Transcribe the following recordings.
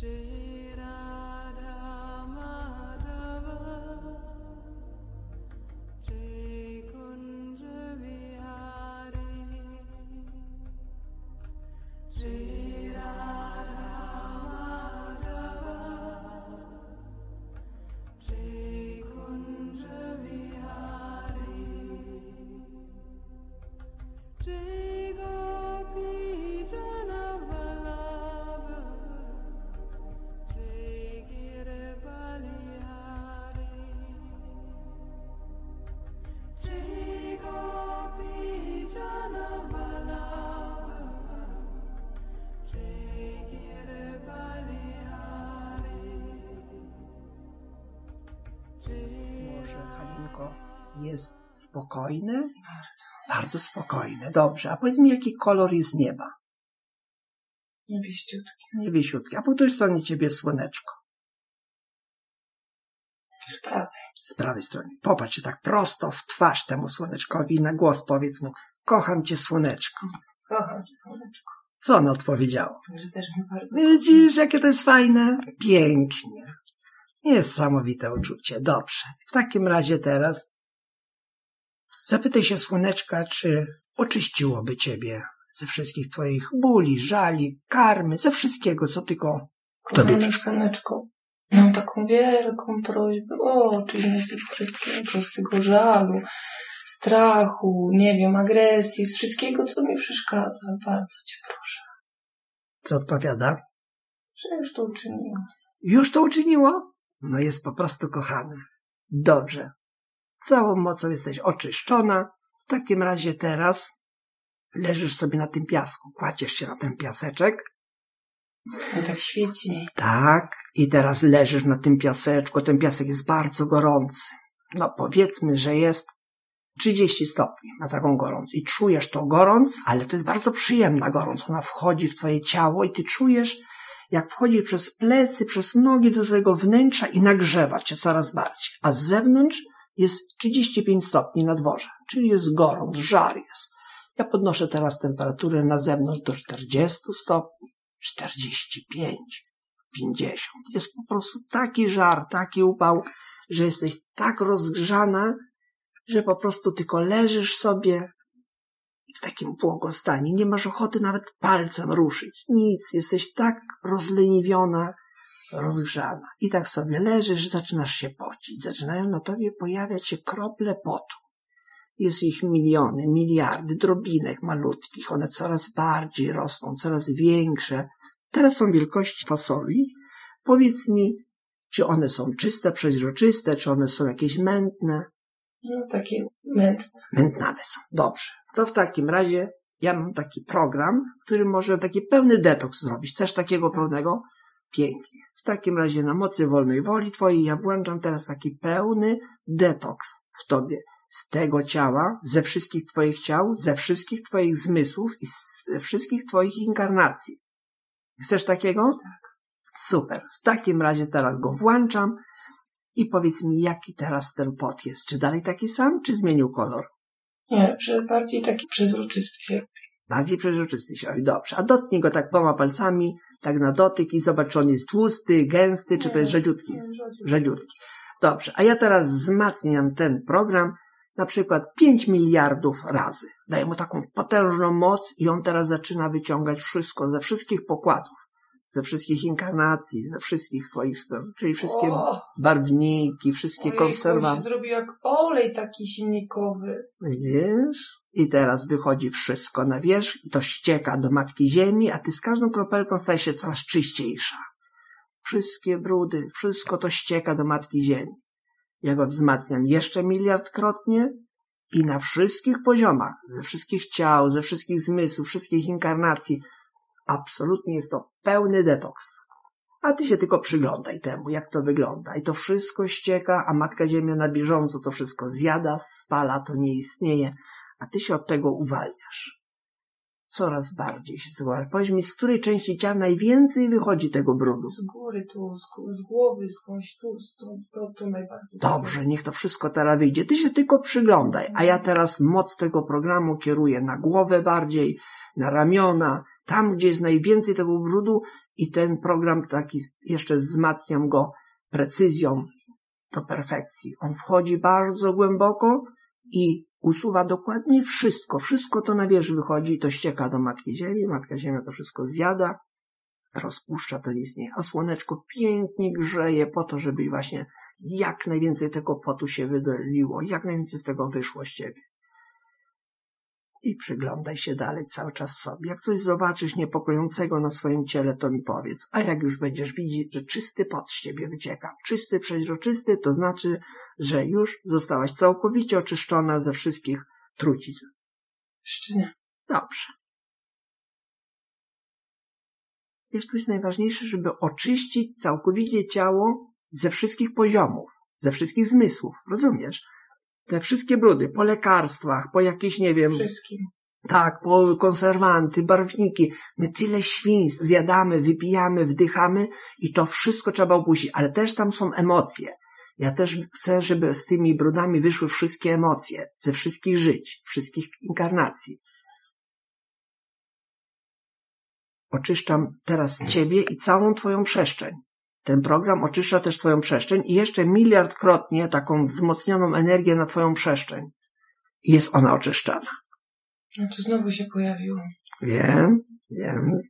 day. Spokojne? Bardzo. Bardzo spokojne. Dobrze. A powiedz mi, jaki kolor jest nieba? Niewieściutki. Niebiesiutki. A po której stronie ciebie jest słoneczko? Z prawej. Z prawej strony. Popatrz się tak prosto w twarz temu słoneczkowi i na głos powiedz mu, kocham cię słoneczko. Kocham cię, słoneczko. Co ono odpowiedziało? Że też mnie bardzo Widzisz, jakie to jest fajne? Pięknie. Niesamowite uczucie. Dobrze. W takim razie teraz zapytaj się słoneczka, czy oczyściłoby ciebie ze wszystkich twoich bóli, żali, karmy, ze wszystkiego, co tylko tobie słoneczko. Mam taką wielką prośbę. O, czyli mnie z tego wszystkiego, z tego żalu, strachu, nie wiem, agresji, z wszystkiego, co mi przeszkadza. Bardzo cię proszę, Co odpowiada? że już to uczyniłam. Już to uczyniło? No jest po prostu kochane. Dobrze. Całą mocą jesteś oczyszczona. W takim razie teraz leżysz sobie na tym piasku. Kładziesz się na ten piaseczek. To tak świeci. Tak. I teraz leżysz na tym piaseczku. Ten piasek jest bardzo gorący. No powiedzmy, że jest 30 stopni na taką gorąc. I czujesz to gorąc, ale to jest bardzo przyjemna gorąc. Ona wchodzi w twoje ciało i ty czujesz, jak wchodzi przez plecy, przez nogi do twojego wnętrza i nagrzewa cię coraz bardziej. A z zewnątrz jest 35 stopni na dworze, czyli jest gorąc, żar jest. Ja podnoszę teraz temperaturę na zewnątrz do 40 stopni, 45, 50. Jest po prostu taki żar, taki upał, że jesteś tak rozgrzana, że po prostu tylko leżysz sobie w takim błogostanie. Nie masz ochoty nawet palcem ruszyć. Nic. Jesteś tak rozleniwiona, rozgrzana. I tak sobie leżysz, zaczynasz się pocić. Zaczynają na tobie pojawiać się krople potu. Jest ich miliony, miliardy drobinek malutkich. One coraz bardziej rosną, coraz większe. Teraz są wielkości fasoli. Powiedz mi, czy one są czyste, przeźroczyste, czy one są jakieś mętne? No takie mętne. Mętnawe są. Dobrze. To w takim razie ja mam taki program, który może taki pełny detoks zrobić. Chcesz takiego pełnego? Pięknie. W takim razie na mocy wolnej woli twojej ja włączam teraz taki pełny detoks w tobie. Z tego ciała, ze wszystkich twoich ciał, ze wszystkich twoich zmysłów i ze wszystkich twoich inkarnacji. Chcesz takiego? Super. W takim razie teraz go włączam i powiedz mi, jaki teraz ten pot jest. Czy dalej taki sam, czy zmienił kolor? Nie, że bardziej taki przezroczysty. Bardziej przeżyczysty się robi. Dobrze. A dotknij go tak dwoma palcami, tak na dotyk i zobacz, czy on jest tłusty, gęsty, czy to jest rzedziutki. Rzedziutki. Dobrze. A ja teraz wzmacniam ten program na przykład 5 miliardów razy. Daję mu taką potężną moc i on teraz zaczyna wyciągać wszystko ze wszystkich pokładów, ze wszystkich inkarnacji, ze wszystkich twoich, czyli wszystkie O, barwniki, wszystkie się konserwanty. zrobił jak olej taki silnikowy. Widzisz? I teraz wychodzi wszystko na wierzch i to ścieka do Matki Ziemi, a ty z każdą kropelką stajesz się coraz czyściejsza. Wszystkie brudy, wszystko to ścieka do Matki Ziemi. Ja go wzmacniam jeszcze miliardkrotnie i na wszystkich poziomach, ze wszystkich ciał, ze wszystkich zmysłów, wszystkich inkarnacji. Absolutnie jest to pełny detoks. A ty się tylko przyglądaj temu, jak to wygląda. I to wszystko ścieka, a Matka Ziemia na bieżąco to wszystko zjada, spala, to nie istnieje, a ty się od tego uwalniasz. Coraz bardziej się uwalniasz. Powiedz mi, z której części ciała najwięcej wychodzi tego brudu? Z góry tu, z, z głowy, skądś tu, stąd, to, to najbardziej. Dobrze, niech to wszystko teraz wyjdzie. Ty się tylko przyglądaj, a ja teraz moc tego programu kieruję na głowę bardziej, na ramiona, tam gdzie jest najwięcej tego brudu I ten program taki, jeszcze wzmacniam go precyzją do perfekcji. On wchodzi bardzo głęboko i usuwa dokładnie wszystko. Wszystko to na wierzch wychodzi i to ścieka do Matki Ziemi. Matka Ziemia to wszystko zjada, rozpuszcza, to nie istnieje. A słoneczko pięknie grzeje po to, żeby właśnie jak najwięcej tego potu się wydoliło, jak najwięcej z tego wyszło z ciebie. I przyglądaj się dalej cały czas sobie. Jak coś zobaczysz niepokojącego na swoim ciele, to mi powiedz. A jak już będziesz widzieć, że czysty pot z ciebie wycieka, czysty, przeźroczysty, to znaczy, że już zostałaś całkowicie oczyszczona ze wszystkich trucizn. Jeszcze nie. Dobrze. Wiesz, tu jest najważniejsze, żeby oczyścić całkowicie ciało ze wszystkich poziomów, ze wszystkich zmysłów. Rozumiesz? Te wszystkie brudy, po lekarstwach, po jakieś, nie wiem, Wszystkim. tak, po konserwanty, barwniki. My tyle świństw zjadamy, wypijamy, wdychamy i to wszystko trzeba opuścić, ale też tam są emocje. Ja też chcę, żeby z tymi brudami wyszły wszystkie emocje, ze wszystkich żyć, wszystkich inkarnacji. Oczyszczam teraz ciebie i całą twoją przestrzeń. Ten program oczyszcza też twoją przestrzeń i jeszcze miliardkrotnie taką wzmocnioną energię na twoją przestrzeń. I jest ona oczyszczana. No to znowu się pojawiło. Wiem, wiem.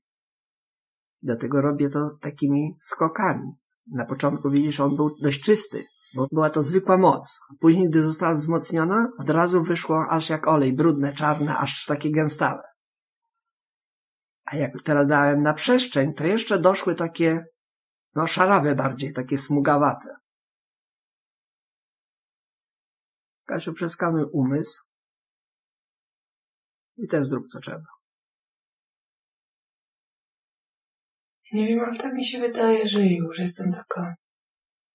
Dlatego robię to takimi skokami. Na początku widzisz, on był dość czysty, bo była to zwykła moc. Później, gdy została wzmocniona, od razu wyszło aż jak olej, brudne, czarne, aż takie gęstawe. A jak teraz dałem na przestrzeń, to jeszcze doszły takie, no szarawe bardziej, takie smugawate. Kasiu, przeskanuj umysł i też zrób co trzeba. Nie wiem, ale tak mi się wydaje, że już jestem taka.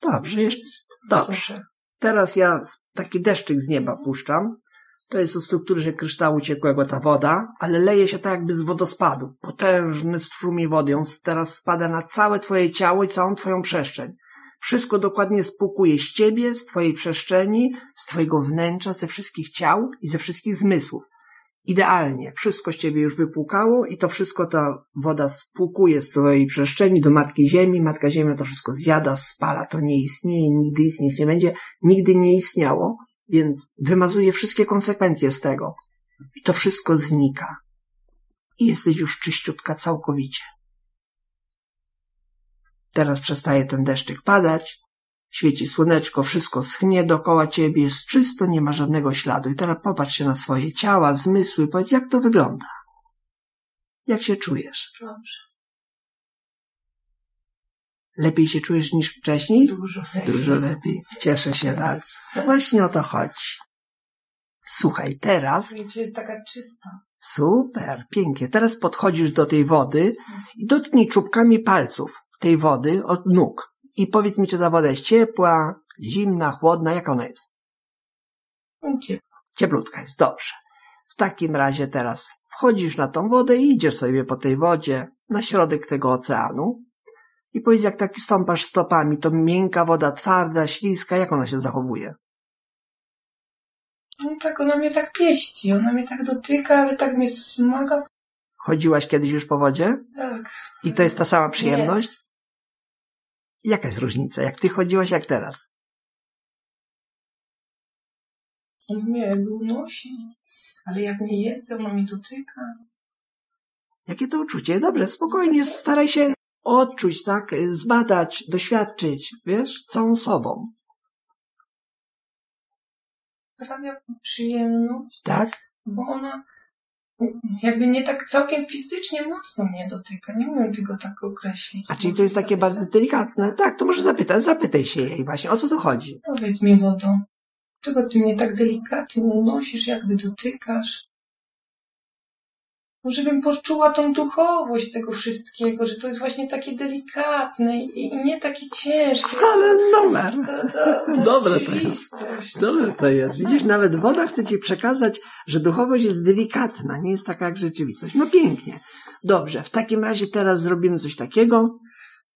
Dobrze, jeszcze, dobrze. Teraz ja taki deszczyk z nieba puszczam. To jest o strukturze kryształu ciekłego ta woda, ale leje się tak jakby z wodospadu. Potężny strumień wody. On teraz spada na całe twoje ciało i całą twoją przestrzeń. Wszystko dokładnie spłukuje z ciebie, z twojej przestrzeni, z twojego wnętrza, ze wszystkich ciał i ze wszystkich zmysłów. Idealnie. Wszystko z ciebie już wypłukało i to wszystko ta woda spłukuje z twojej przestrzeni do Matki Ziemi. Matka Ziemia to wszystko zjada, spala. To nie istnieje, nigdy istnieć nie będzie. Nigdy nie istniało, więc wymazuje wszystkie konsekwencje z tego. I to wszystko znika. I jesteś już czyściutka całkowicie. Teraz przestaje ten deszczyk padać, świeci słoneczko, wszystko schnie dookoła ciebie, jest czysto, nie ma żadnego śladu. I teraz popatrz się na swoje ciała, zmysły, powiedz, jak to wygląda. Jak się czujesz? Dobrze. Lepiej się czujesz niż wcześniej? Dużo lepiej. Dużo lepiej. Cieszę się bardzo. No Właśnie o to chodzi. Słuchaj, teraz Wiecie, jest taka czysta. Super, pięknie. Teraz podchodzisz do tej wody i dotknij czubkami palców tej wody od nóg. I powiedz mi, czy ta woda jest ciepła, zimna, chłodna, jak ona jest? Ciepło. Cieplutka jest, dobrze. W takim razie teraz wchodzisz na tą wodę i idziesz sobie po tej wodzie na środek tego oceanu. I powiedz, jak tak stąpasz stopami, to miękka woda, twarda, śliska, jak ona się zachowuje? No tak, ona mnie tak pieści, ona mnie tak dotyka, ale tak mnie smaga. Chodziłaś kiedyś już po wodzie? Tak. I to jest ta sama przyjemność? Jaka jest różnica? Jak ty chodziłaś, jak teraz? On mnie jakby unosi. Ale jak nie jestem, ona mnie dotyka. Jakie to uczucie? Dobrze, spokojnie, staraj się odczuć, tak? Zbadać, doświadczyć, wiesz, całą sobą. Sprawia przyjemność, Tak? bo ona jakby nie tak całkiem fizycznie mocno mnie dotyka. Nie umiem tego tak określić. A czyli to jest takie bardzo delikatne. Tak, to może zapytać, zapytaj się jej właśnie, o co tu chodzi? Powiedz mi, wodo, czego ty mnie tak delikatnie unosisz, jakby dotykasz? Może bym poczuła tą duchowość tego wszystkiego, że to jest właśnie takie delikatne i, nie takie ciężkie. Ale numer. Ta, ta, ta Dobre to rzeczywistość. Dobre to jest. Widzisz, nawet woda chce ci przekazać, że duchowość jest delikatna, nie jest taka jak rzeczywistość. No pięknie. Dobrze, w takim razie teraz zrobimy coś takiego,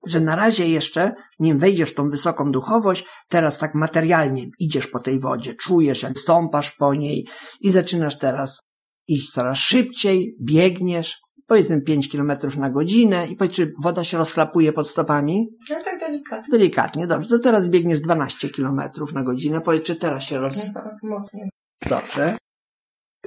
że na razie jeszcze, nim wejdziesz w tą wysoką duchowość, teraz tak materialnie idziesz po tej wodzie, czujesz jak stąpasz po niej i zaczynasz teraz iść coraz szybciej, biegniesz, powiedzmy 5 km na godzinę i powiedz, czy woda się rozchlapuje pod stopami? No tak delikatnie. Delikatnie, dobrze. To teraz biegniesz 12 km na godzinę. Powiedz, czy teraz się roz... No, mocniej. Dobrze.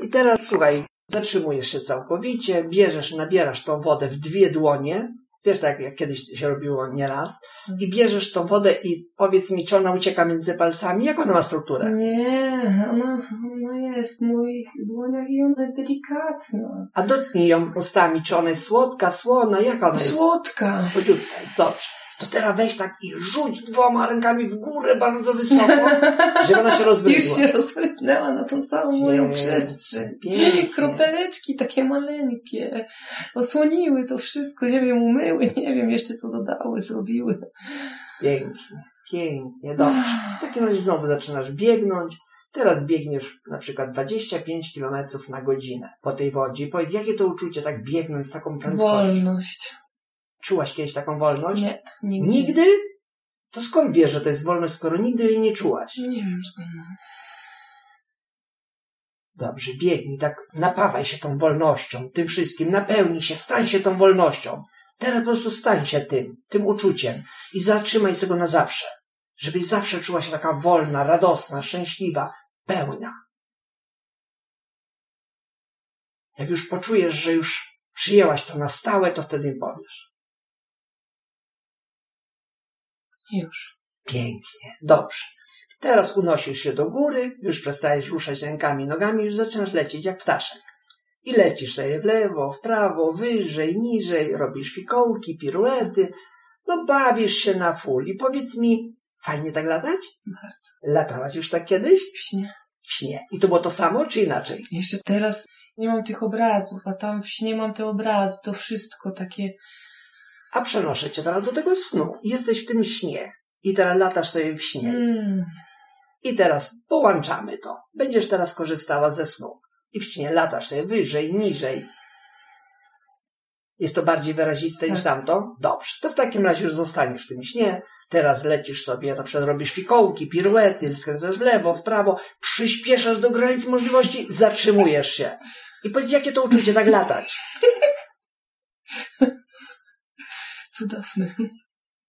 I teraz słuchaj, zatrzymujesz się całkowicie, bierzesz, nabierasz tą wodę w dwie dłonie, wiesz tak jak kiedyś się robiło nieraz, i bierzesz tą wodę i powiedz mi, czy ona ucieka między palcami, jak ona ma strukturę? Nie, ona, ona jest w moich dłoniach i ona jest delikatna. A dotknij ją ustami, czy ona jest słodka, słona, jaka ona jest? Słodka. Słodziutka, dobrze. To teraz weź tak i rzuć dwoma rękami w górę bardzo wysoko, żeby ona się Już rozbryzła. się rozrysnęła na tą całą moją przestrzeń. pięknie. Kropeleczki takie maleńkie. Osłoniły to wszystko, nie wiem, umyły, nie wiem jeszcze co dodały, zrobiły. Pięknie, pięknie, dobrze. W takim razie znowu zaczynasz biegnąć. Teraz biegniesz na przykład 25 km na godzinę po tej wodzie. Powiedz, jakie to uczucie tak biegnąć z taką prędkością? Wolność. Czułaś kiedyś taką wolność? Nie, nigdy. Nigdy? To skąd wiesz, że to jest wolność, skoro nigdy jej nie czułaś? Nie wiem skąd. Dobrze, biegnij, tak napawaj się tą wolnością, tym wszystkim, napełnij się, stań się tą wolnością. Teraz po prostu stań się tym, tym uczuciem i zatrzymaj sobie go na zawsze. Żebyś zawsze czuła się taka wolna, radosna, szczęśliwa, pełna. Jak już poczujesz, że już przyjęłaś to na stałe, to wtedy mi powiesz. Już. Pięknie, dobrze. Teraz unosisz się do góry, już przestajesz ruszać rękami i nogami, już zaczynasz lecieć jak ptaszek. I lecisz sobie w lewo, w prawo, wyżej, niżej, robisz fikołki, piruety, no bawisz się na full. I powiedz mi, fajnie tak latać? Bardzo. Latałaś już tak kiedyś? W śnie. W śnie. I to było to samo, czy inaczej? Jeszcze teraz nie mam tych obrazów, a tam w śnie mam te obrazy, to wszystko takie. A przenoszę cię teraz do tego snu. Jesteś w tym śnie. I teraz latasz sobie w śnie. Mm, I teraz połączamy to. Będziesz teraz korzystała ze snu. I w śnie latasz sobie wyżej, niżej. Jest to bardziej wyraziste niż Tak. tamto? Dobrze. To w takim razie już zostaniesz w tym śnie. Teraz lecisz sobie, na przykład robisz fikołki, piruety, skręcasz w lewo, w prawo, przyspieszasz do granic możliwości, zatrzymujesz się. I powiedz, jakie to uczucie tak latać? cudowne.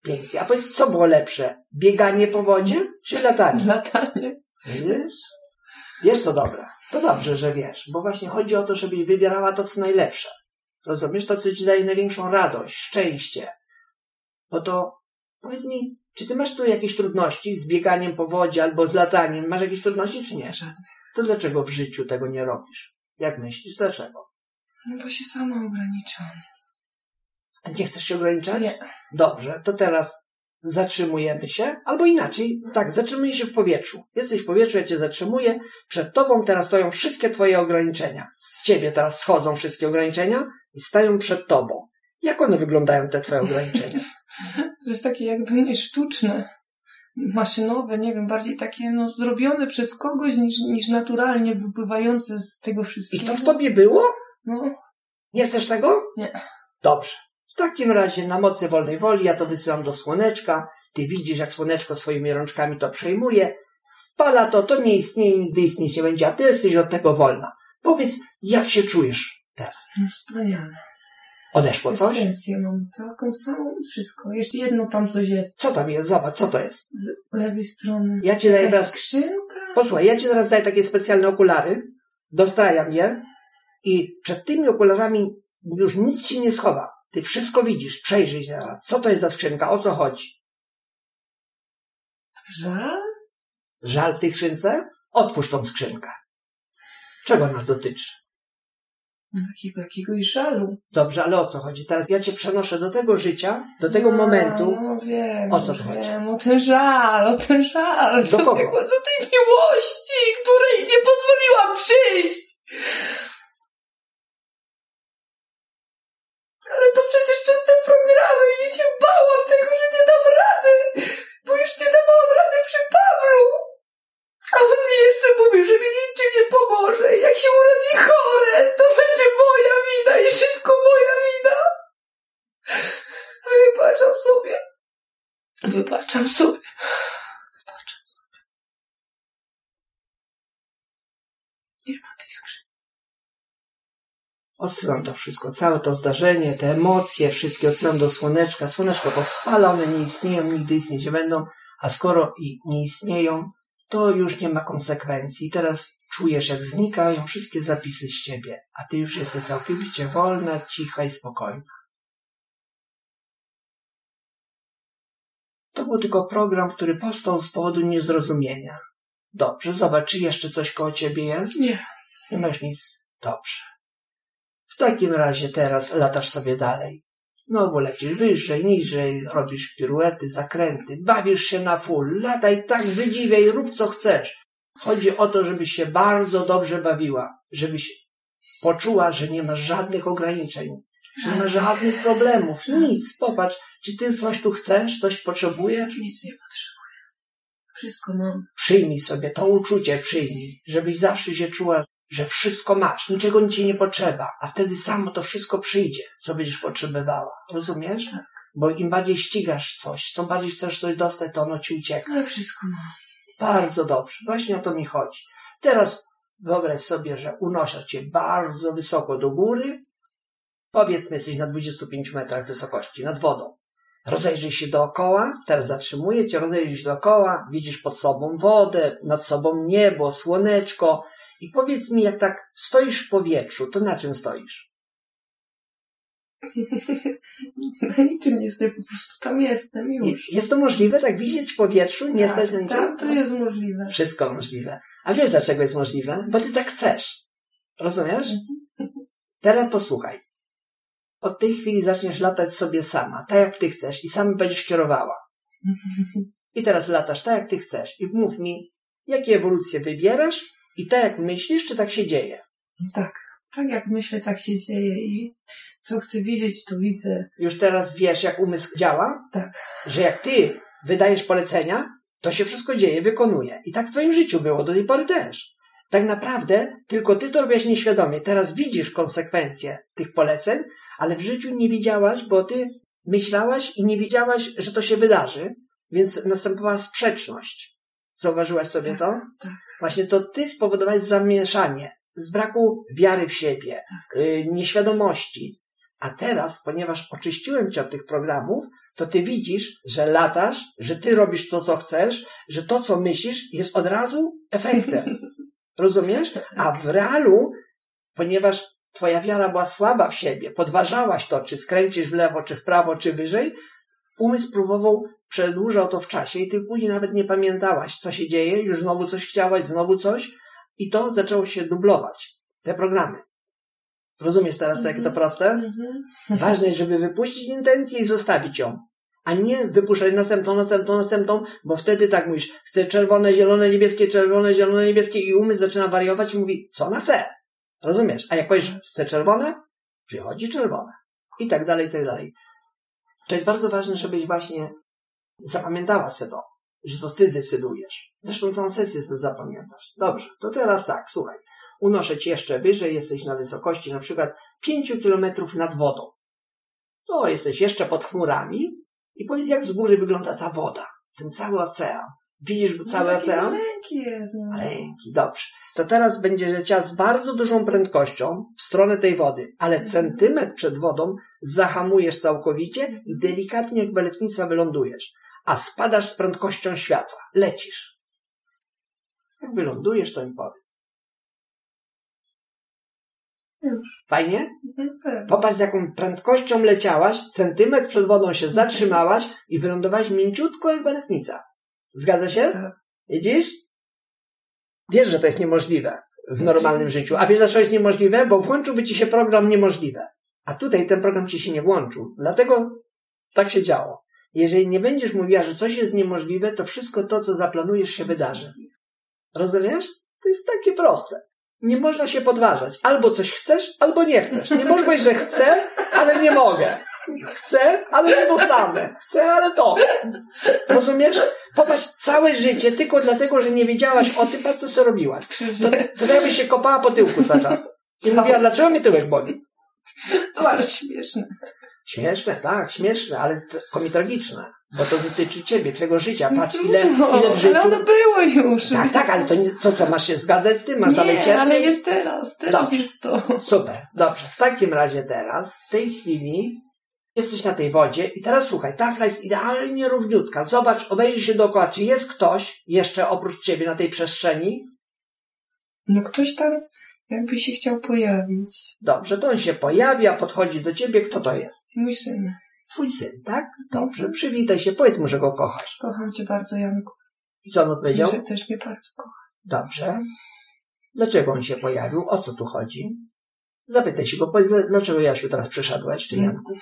Pięknie. A powiedz, co było lepsze? Bieganie po wodzie, czy latanie? Latanie. Wiesz? Wiesz co dobre. To dobrze, że wiesz, bo właśnie chodzi o to, żebyś wybierała to, co najlepsze. Rozumiesz? To, co ci daje największą radość, szczęście. Bo to, powiedz mi, czy ty masz tu jakieś trudności z bieganiem po wodzie albo z lataniem? Masz jakieś trudności, czy nie? Żadne. To dlaczego w życiu tego nie robisz? Jak myślisz? Dlaczego? No bo się sama ograniczam. Nie chcesz się ograniczać? Nie. Dobrze, to teraz zatrzymujemy się, albo inaczej, tak, zatrzymuję się w powietrzu. Jesteś w powietrzu, ja cię zatrzymuję, przed tobą teraz stoją wszystkie twoje ograniczenia. Z ciebie teraz schodzą wszystkie ograniczenia i stają przed tobą. Jak one wyglądają, te twoje ograniczenia? To jest takie jakby nie sztuczne, maszynowe, nie wiem, bardziej takie no, zrobione przez kogoś niż, niż naturalnie wypływające z tego I wszystkiego. to w tobie było? No, Nie chcesz tego? Nie. Dobrze. W takim razie na mocy wolnej woli ja to wysyłam do słoneczka. Ty widzisz, jak słoneczko swoimi rączkami to przejmuje. Spala to, to nie istnieje, nigdy istnieć nie będzie, a ty jesteś od tego wolna. Powiedz, jak się czujesz teraz? no wspaniale. Odeszło coś? Esencję mam taką samą, wszystko. Jeszcze jedno tam coś jest. Co tam jest? Zobacz, co to jest? Z lewej strony. Ja ci daję teraz... skrzynka? Posłuchaj, ja ci teraz daję takie specjalne okulary. Dostrajam je i przed tymi okularami już nic się nie schowa. Ty wszystko widzisz, przejrzyj się teraz. Co to jest za skrzynka? O co chodzi? Żal? Żal w tej skrzynce? Otwórz tą skrzynkę. Czego ona dotyczy? No, Takiego jakiegoś żalu. Dobrze, ale o co chodzi? Teraz ja cię przenoszę do tego życia, do tego no, momentu. No wiem. O co chodzi? Wiem, o ten żal, o ten żal. Do do, tego, do tej miłości, której nie pozwoliłam przyjść. Ale to przecież przez te programy i się bałam tego, że nie dam rady, bo już nie dawałam rady przy Pawlu. A on mi jeszcze mówił, że mi niczym nie pomoże. Jak się urodzi chore, to będzie moja wina i wszystko moja wina. Wybaczam sobie. Wybaczam sobie. Wybaczam sobie. Nie ma tej skrzynki. Odsyłam to wszystko, całe to zdarzenie, te emocje, wszystkie odsyłam do słoneczka. Słoneczko to spala, one nie istnieją, nigdy istnieć nie będą, a skoro i nie istnieją, to już nie ma konsekwencji. Teraz czujesz, jak znikają wszystkie zapisy z ciebie, a ty już jesteś całkowicie wolna, cicha i spokojna. To był tylko program, który powstał z powodu niezrozumienia. Dobrze, zobacz, czy jeszcze coś koło ciebie jest? Nie. Nie masz nic. Dobrze. W takim razie teraz latasz sobie dalej. Znowu lecisz wyżej, niżej, robisz piruety, zakręty, bawisz się na full, lataj tak, wydziwiaj, rób co chcesz. Chodzi o to, żebyś się bardzo dobrze bawiła, żebyś poczuła, że nie masz żadnych ograniczeń, że nie masz żadnych problemów, nic. Popatrz, czy ty coś tu chcesz, coś potrzebujesz? Nic nie potrzebuję. Wszystko mam. Przyjmij sobie to uczucie, przyjmij, żebyś zawsze się czuła, że wszystko masz, niczego ci nie potrzeba, a wtedy samo to wszystko przyjdzie, co będziesz potrzebowała. Rozumiesz? Tak. Bo im bardziej ścigasz coś, co bardziej chcesz coś dostać, to ono ci ucieka. Ale wszystko mam. Bardzo dobrze, właśnie o to mi chodzi. Teraz wyobraź sobie, że unoszę cię bardzo wysoko do góry. Powiedzmy, jesteś na 25 metrach wysokości, nad wodą. Rozejrzyj się dookoła, teraz zatrzymuję cię, rozejrzyj się dookoła, widzisz pod sobą wodę, nad sobą niebo, słoneczko i powiedz mi, jak tak stoisz w powietrzu, to na czym stoisz? Na niczym nie stoję, po prostu tam jestem już. Jest to możliwe, tak widzieć w powietrzu, nie tak, stać na niczym? tak, to jest możliwe. Wszystko możliwe. A wiesz dlaczego jest możliwe? Bo ty tak chcesz. Rozumiesz? Teraz posłuchaj. Od tej chwili zaczniesz latać sobie sama, tak jak ty chcesz i sam będziesz kierowała. I teraz latasz tak jak ty chcesz i mów mi, jakie ewolucje wybierasz i tak jak myślisz, czy tak się dzieje. Tak. Tak jak myślę, tak się dzieje i co chcę widzieć, to widzę. Już teraz wiesz, jak umysł działa? Tak. Że jak ty wydajesz polecenia, to się wszystko dzieje, wykonuje. I tak w twoim życiu było, do tej pory też. Tak naprawdę tylko ty to robisz nieświadomie. Teraz widzisz konsekwencje tych poleceń, ale w życiu nie widziałaś, bo ty myślałaś i nie wiedziałaś, że to się wydarzy, więc następowała sprzeczność. Zauważyłaś sobie to? tak. Właśnie to ty spowodowałeś zamieszanie z braku wiary w siebie, y, nieświadomości. A teraz, ponieważ oczyściłem cię od tych programów, to ty widzisz, że latasz, że ty robisz to, co chcesz, że to, co myślisz, jest od razu efektem. Rozumiesz? A w realu, ponieważ twoja wiara była słaba w siebie, podważałaś to, czy skręcisz w lewo, czy w prawo, czy wyżej, umysł próbował, przedłużał to w czasie i ty później nawet nie pamiętałaś, co się dzieje, już znowu coś chciałaś, znowu coś i to zaczęło się dublować. Te programy. Rozumiesz teraz, to, jakie to proste? Mhm. Ważne jest, żeby wypuścić intencję i zostawić ją. A nie wypuszczać następną, następną, następną, bo wtedy tak mówisz, chcę czerwone, zielone, niebieskie, czerwone, zielone, niebieskie i umysł zaczyna wariować i mówi, co ona chce. Rozumiesz? A jak powiesz, chcę czerwone, przychodzi czerwone. I tak dalej, i tak dalej. To jest bardzo ważne, żebyś właśnie zapamiętała sobie to, że to ty decydujesz. Zresztą całą sesję sobie zapamiętasz. Dobrze, to teraz tak, słuchaj. Unoszę cię jeszcze wyżej, jesteś na wysokości na przykład 5 kilometrów nad wodą. To jesteś jeszcze pod chmurami i powiedz, jak z góry wygląda ta woda, ten cały ocean. Widzisz go cały No, ocean? maleńki jest. No. Ręki, dobrze. To teraz będzie leciała z bardzo dużą prędkością w stronę tej wody, ale centymetr przed wodą zahamujesz całkowicie i delikatnie jak baletnica wylądujesz, a spadasz z prędkością światła. Lecisz. Jak wylądujesz, to mi powiedz. Już. Fajnie? Mhm, tak. Popatrz, z jaką prędkością leciałaś, centymetr przed wodą się zatrzymałaś i wylądowałaś mięciutko jak baletnica. Zgadza się? Tak. Widzisz? Wiesz, że to jest niemożliwe w normalnym życiu. A wiesz, dlaczego jest niemożliwe? Bo włączyłby ci się program niemożliwe. A tutaj ten program ci się nie włączył. Dlatego tak się działo. Jeżeli nie będziesz mówiła, że coś jest niemożliwe, to wszystko to, co zaplanujesz, się wydarzy. Rozumiesz? To jest takie proste. Nie można się podważać. Albo coś chcesz, albo nie chcesz. Nie możesz powiedzieć, że chcę, ale nie mogę. Chcę, ale nie dostanę. Chcę, ale to. Rozumiesz? Popatrz, całe życie tylko dlatego, że nie wiedziałaś o tym, co sobie robiłaś. To, to jakbyś się kopała po tyłku cały czas. I mówiła, dlaczego mnie tyłek boli? Bardzo śmieszne. Śmieszne, tak, śmieszne, ale komitragiczne, bo to dotyczy ciebie, twojego życia. Patrz, ile, No, ile w życiu... Ale ono było już. Tak, tak, ale to, nie, to co, masz się zgadzać z tym? Masz dalej Nie, cierpieć? ale jest teraz. Teraz Dobrze. jest to. Super, dobrze. W takim razie teraz, w tej chwili jesteś na tej wodzie i teraz słuchaj, tafla jest idealnie równiutka. Zobacz, obejrzyj się dookoła, czy jest ktoś jeszcze oprócz ciebie na tej przestrzeni? No ktoś tam jakby się chciał pojawić. Dobrze, to on się pojawia, podchodzi do ciebie. Kto to jest? Mój syn. Twój syn, tak? Dobrze, przywitaj się, powiedz mu, że go kochasz. Kocham cię bardzo, Janku. I co on odpowiedział? Że też mnie bardzo kocha. Dobrze. Dlaczego on się pojawił? O co tu chodzi? Zapytaj się go, powiedz, dlaczego Jasiu teraz przyszedłeś, czy Janku?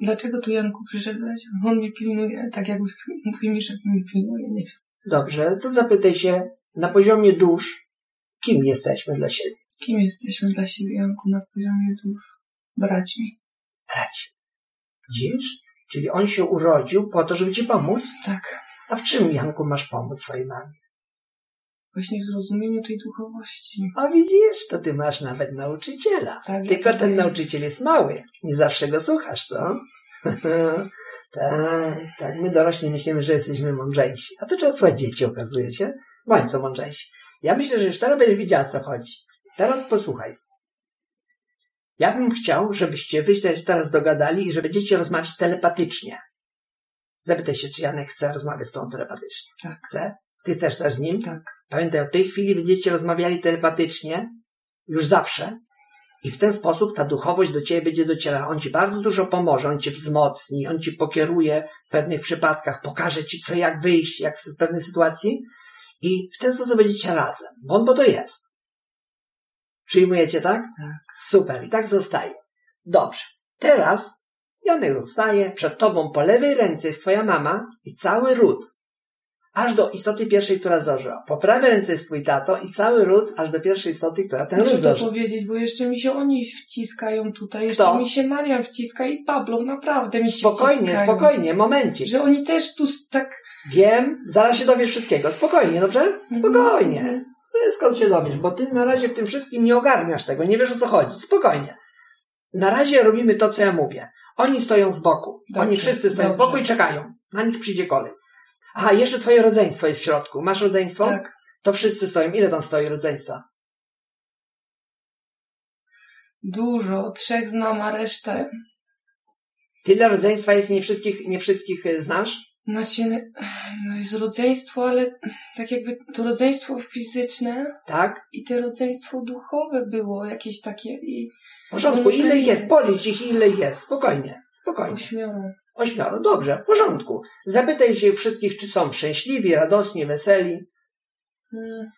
Dlaczego tu Janku przyszedłeś? On mnie pilnuje, tak jak mówi mi, że mnie pilnuje, nie wiem. Dobrze, to zapytaj się na poziomie dusz, kim jesteśmy dla siebie. Kim jesteśmy dla siebie, Janku, na poziomie dusz? Braćmi. Braci. Widzisz? Czyli on się urodził po to, żeby ci pomóc? Tak. A w czym, Janku, masz pomóc swojej mamie? Właśnie w zrozumieniu tej duchowości. A widzisz, to ty masz nawet nauczyciela. Tak, Tylko ten wiem. nauczyciel jest mały. Nie zawsze go słuchasz, co? tak, tak. My dorośli myślimy, że jesteśmy mądrzejsi. A to trzeba słuchać dzieci, okazuje się. Bądź co mądrzejsi. Ja myślę, że już teraz będziesz wiedziała, co chodzi. Teraz posłuchaj. Ja bym chciał, żebyście wy się teraz dogadali i że będziecie rozmawiać telepatycznie. Zapytaj się, czy Janek chce rozmawiać z tobą telepatycznie. Tak. Chce? Ty chcesz też z nim? Tak. Pamiętaj, od tej chwili będziecie rozmawiali telepatycznie, już zawsze. I w ten sposób ta duchowość do ciebie będzie docierała. On ci bardzo dużo pomoże, on cię wzmocni, on ci pokieruje w pewnych przypadkach, pokaże ci, co jak wyjść, jak z pewnej sytuacji. I w ten sposób będziecie razem, bo on po to jest. Przyjmujecie, tak? Tak. Super, i tak zostaje. Dobrze. Teraz Janek zostaje, przed tobą po lewej ręce jest twoja mama i cały ród. Aż do istoty pierwszej, która zorzyła. Po prawej ręce jest twój tato i cały ród, aż do pierwszej istoty, która ten ród Muszę to zorzyła. powiedzieć, bo jeszcze mi się oni wciskają tutaj. Kto? Jeszcze mi się Marian wciska i Pablo, naprawdę mi się Spokojnie, wciskają. spokojnie, momencik. Że oni też tu tak... Wiem, zaraz się dowiesz wszystkiego. Spokojnie, dobrze? Spokojnie. Mhm. Skąd się dowiesz? Bo ty na razie w tym wszystkim nie ogarniasz tego, nie wiesz o co chodzi. Spokojnie. Na razie robimy to, co ja mówię. Oni stoją z boku. Dobrze, Oni wszyscy stoją z dobrze. boku i czekają. Na nich przyjdzie kolej. Aha, jeszcze twoje rodzeństwo jest w środku. Masz rodzeństwo? Tak. To wszyscy stoją. Ile tam stoi rodzeństwa? Dużo. Trzech znam, a resztę... Tyle rodzeństwa jest, nie wszystkich, nie wszystkich y, znasz? Znaczy, no jest rodzeństwo, ale tak jakby to rodzeństwo fizyczne Tak? i to rodzeństwo duchowe było jakieś takie i W porządku. No Ile jest? jest. Policz ich, ile jest. Spokojnie. Spokojnie. ośmioro. Ośmioro. Dobrze. W porządku. Zapytaj się wszystkich, czy są szczęśliwi, radosni, weseli. Mm,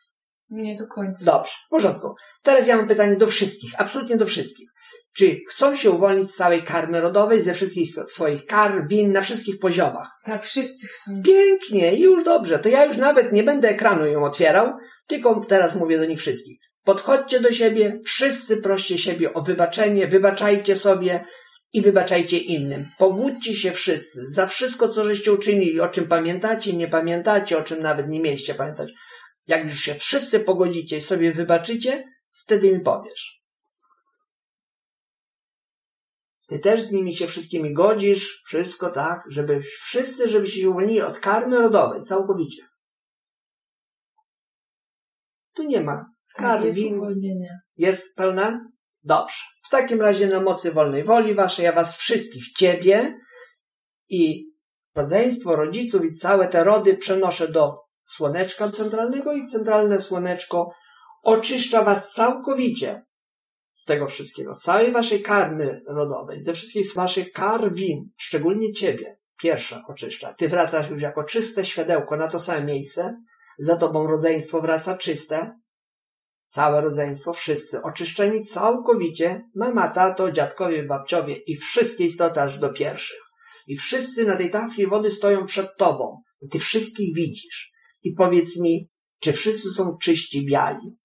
Nie do końca. Dobrze, w porządku. Teraz ja mam pytanie do wszystkich, absolutnie do wszystkich. Czy chcą się uwolnić z całej karmy rodowej, ze wszystkich swoich kar, win, na wszystkich poziomach? Tak, wszyscy chcą. Pięknie, już dobrze. To ja już nawet nie będę ekranu ją otwierał, tylko teraz mówię do nich wszystkich. Podchodźcie do siebie, wszyscy proście siebie o wybaczenie, wybaczajcie sobie i wybaczajcie innym. Pogódźcie się wszyscy za wszystko, co żeście uczynili, o czym pamiętacie, nie pamiętacie, o czym nawet nie mieliście pamiętać. Jak już się wszyscy pogodzicie i sobie wybaczycie, wtedy mi powiesz. Ty też z nimi się wszystkimi godzisz, wszystko tak, żeby wszyscy, żeby się uwolnili od karmy rodowej, całkowicie. Tu nie ma Tak, kary, jest uwolnienie. jest pełna? Dobrze. W takim razie na mocy wolnej woli waszej, ja was wszystkich, ciebie i rodzeństwo, rodziców i całe te rody przenoszę do słoneczka centralnego i centralne słoneczko oczyszcza was całkowicie z tego wszystkiego, z całej waszej karmy rodowej, ze wszystkich waszych kar win, szczególnie ciebie. Pierwsza oczyszcza. Ty wracasz już jako czyste światełko na to same miejsce, za tobą rodzeństwo wraca czyste, całe rodzeństwo, wszyscy oczyszczeni całkowicie, mama, tato, dziadkowie, babciowie i wszystkie istoty aż do pierwszych. I wszyscy na tej tafli wody stoją przed tobą. Ty wszystkich widzisz. I powiedz mi, czy wszyscy są czyści, biali?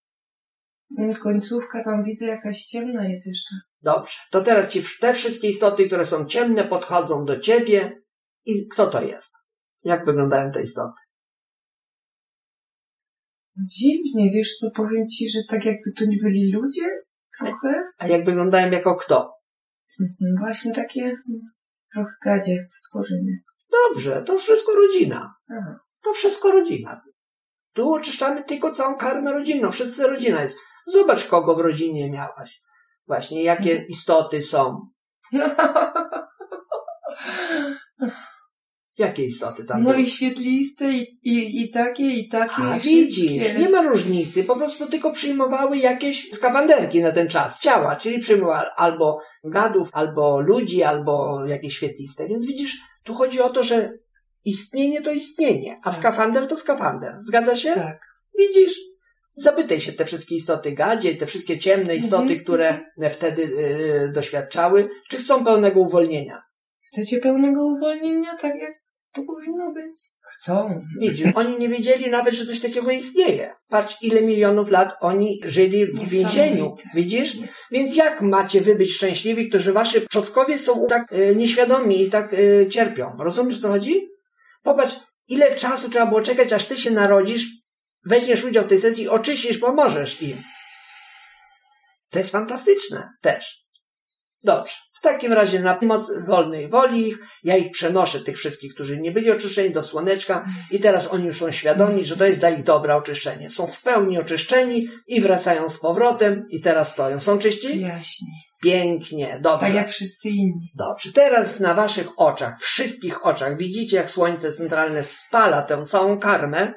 Mm, Końcówka tam widzę jakaś ciemna jest jeszcze. Dobrze. To teraz ci te wszystkie istoty, które są ciemne, podchodzą do ciebie. I kto to jest? Jak wyglądają te istoty? Dziwnie, wiesz co, powiem ci, że tak jakby to nie byli ludzie? Trochę? A jak wyglądają jako kto? Mhm. Właśnie takie mm, trochę gadzie stworzymy. Dobrze, to wszystko rodzina. Aha. To wszystko rodzina. Tu oczyszczamy tylko całą karmę rodzinną. Wszyscy rodzina jest. Zobacz, kogo w rodzinie miałaś. Właśnie, jakie Mhm. istoty są. Jakie istoty tam No były? i świetliste, i, i, i takie, i takie, A i widzisz, nie ma różnicy, po prostu tylko przyjmowały jakieś skafanderki na ten czas, ciała, czyli przyjmowały albo gadów, albo ludzi, albo jakieś świetliste. Więc widzisz, tu chodzi o to, że istnienie to istnienie, a Tak. skafander to skafander. Zgadza się? Tak. Widzisz? Zapytaj się te wszystkie istoty gadzie, te wszystkie ciemne istoty, Mhm. które wtedy y, doświadczały, czy chcą pełnego uwolnienia. Chcecie pełnego uwolnienia, tak jak to powinno być? Chcą. Widzisz, oni nie wiedzieli nawet, że coś takiego istnieje. Patrz, ile milionów lat oni żyli w więzieniu. Widzisz? Więc jak macie wy być szczęśliwi, którzy wasi przodkowie są tak e, nieświadomi i tak e, cierpią? Rozumiesz, co chodzi? Popatrz, ile czasu trzeba było czekać, aż ty się narodzisz, weźmiesz udział w tej sesji, oczyścisz, pomożesz im. To jest fantastyczne też. Dobrze. W takim razie na pomoc wolnej woli ich, ja ich przenoszę, tych wszystkich, którzy nie byli oczyszczeni do słoneczka i teraz oni już są świadomi, że to jest dla ich dobra oczyszczenie. Są w pełni oczyszczeni i wracają z powrotem i teraz stoją. Są czyści? Jaśnie. Pięknie, dobrze. Tak jak wszyscy inni. Dobrze. Teraz na waszych oczach, wszystkich oczach, widzicie jak słońce centralne spala tę całą karmę.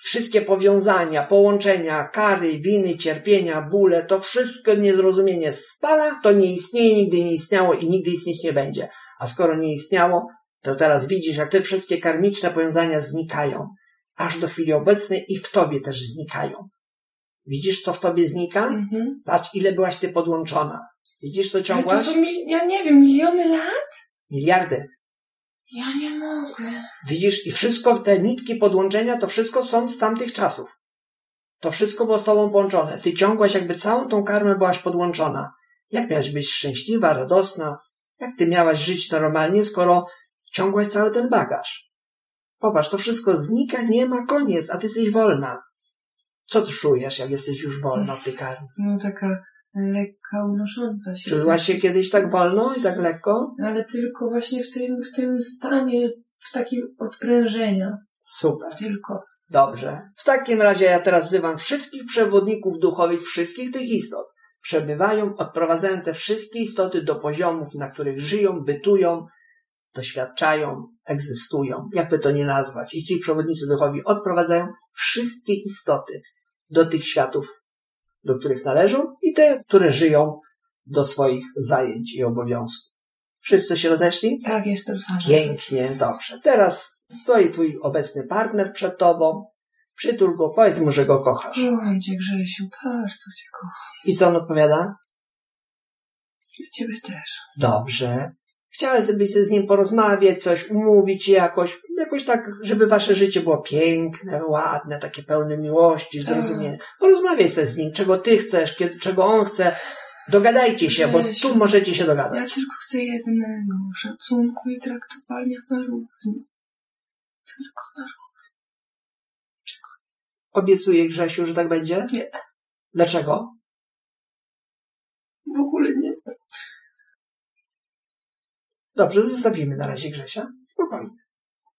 Wszystkie powiązania, połączenia, kary, winy, cierpienia, bóle, to wszystko niezrozumienie spala, to nie istnieje, nigdy nie istniało i nigdy istnieć nie będzie. A skoro nie istniało, to teraz widzisz, jak te wszystkie karmiczne powiązania znikają, aż do chwili obecnej i w tobie też znikają. Widzisz, co w tobie znika? Mhm. Patrz, ile byłaś ty podłączona. Widzisz, co Ale ciągłaś? to są, ja nie wiem, miliony lat? Miliardy. Ja nie mogę. Widzisz, i wszystko, te nitki podłączenia, to wszystko są z tamtych czasów. To wszystko było z tobą połączone. Ty ciągłaś jakby całą tą karmę byłaś podłączona. Jak miałaś być szczęśliwa, radosna? Jak ty miałaś żyć normalnie, skoro ciągłaś cały ten bagaż? Popatrz, to wszystko znika, nie ma koniec, a ty jesteś wolna. Co ty czujesz, jak jesteś już wolna od tej karmy? No taka lekka, unosząca się. Czułaś się kiedyś tak wolno i tak lekko? Ale tylko właśnie w tym, w tym stanie, w takim odprężenia. Super. Tylko. Dobrze. W takim razie ja teraz wzywam wszystkich przewodników duchowych, wszystkich tych istot. Przebywają, odprowadzają te wszystkie istoty do poziomów, na których żyją, bytują, doświadczają, egzystują. Jakby to nie nazwać. I ci przewodnicy duchowi odprowadzają wszystkie istoty do tych światów, do których należą i te, które żyją do swoich zajęć i obowiązków. Wszyscy się rozeszli? Tak, jestem sama. Pięknie, dobrze. Teraz stoi twój obecny partner przed tobą. Przytul go, powiedz mu, że go kochasz. Kocham cię, Grzesiu, bardzo cię kocham. I co on odpowiada? Ja ciebie też. Dobrze. Chciałem sobie z nim porozmawiać, coś umówić jakoś, jakoś tak, żeby wasze życie było piękne, ładne, takie pełne miłości, zrozumienia. Porozmawiaj sobie z nim, czego ty chcesz, kiedy, czego on chce. Dogadajcie się, bo Weź. tu możecie się Ja dogadać. tylko chcę jednego. Szacunku i traktowania na równi. Tylko na równi. Obiecuję Grzesiu, że tak będzie? Nie. Dlaczego? W ogóle nie. Dobrze, zostawimy na razie Grzesia. Spokojnie.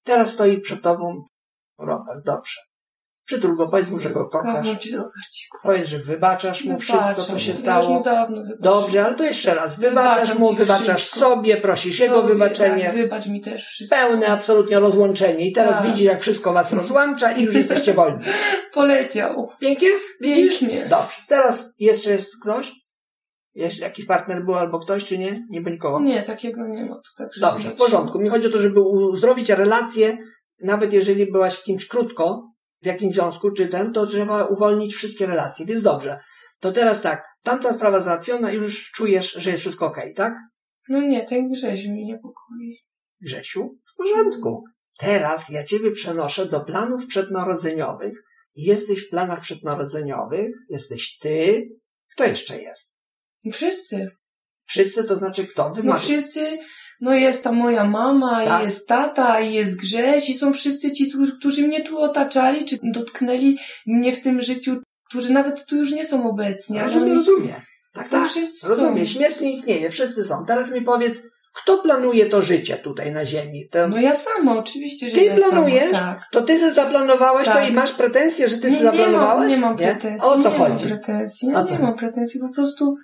Teraz stoi przed tobą Robert, dobrze. Przytul go, powiedz mu, że go kochasz. Powiedz, że wybaczasz mu wszystko, co się stało. Dobrze, ale to jeszcze raz. Wybaczasz mu, wybaczasz sobie, prosisz jego wybaczenie. Tak, wybacz mi też wszystko. Pełne absolutnie rozłączenie. I teraz Tak. widzi, jak wszystko was rozłącza i już jesteście wolni. Poleciał. Pięknie? Widzisz? Pięknie. Dobrze. Teraz jeszcze jest ktoś? Jest jakiś partner był albo ktoś, czy nie? Nie będzie nikogo. Nie, takiego nie ma tak, Dobrze, w porządku. Mi chodzi o to, żeby uzdrowić relacje, nawet jeżeli byłaś kimś krótko, w jakimś związku, czy ten, to trzeba uwolnić wszystkie relacje, więc dobrze. To teraz tak, tamta sprawa załatwiona i już czujesz, że jest wszystko okej, tak? No nie, ten Grzesiu mnie niepokoi. Grzesiu? W porządku. Teraz ja ciebie przenoszę do planów przednarodzeniowych. Jesteś w planach przednarodzeniowych, jesteś ty. Kto jeszcze jest? No Wszyscy. Wszyscy to znaczy kto? Wy No wszyscy, no jest ta moja mama, Tak. i jest tata, i jest Grześ, i są wszyscy ci, którzy, mnie tu otaczali, czy dotknęli mnie w tym życiu, którzy nawet tu już nie są obecni. Rozumiem, oni- rozumiem. Tak, To tak. wszyscy Rozumiem, są. śmierć nie istnieje, wszyscy są. Teraz mi powiedz, kto planuje to życie tutaj na Ziemi? To, No ja sama, oczywiście, że Ty ja planujesz? sama. Tak. to ty sobie zaplanowałaś to Tak. i masz pretensje, że ty Nie, sobie nie mam, zaplanowałaś? nie mam pretensji. O co nie chodzi? Mam pretensji. Ja co nie chodzi? mam pretensji, po prostu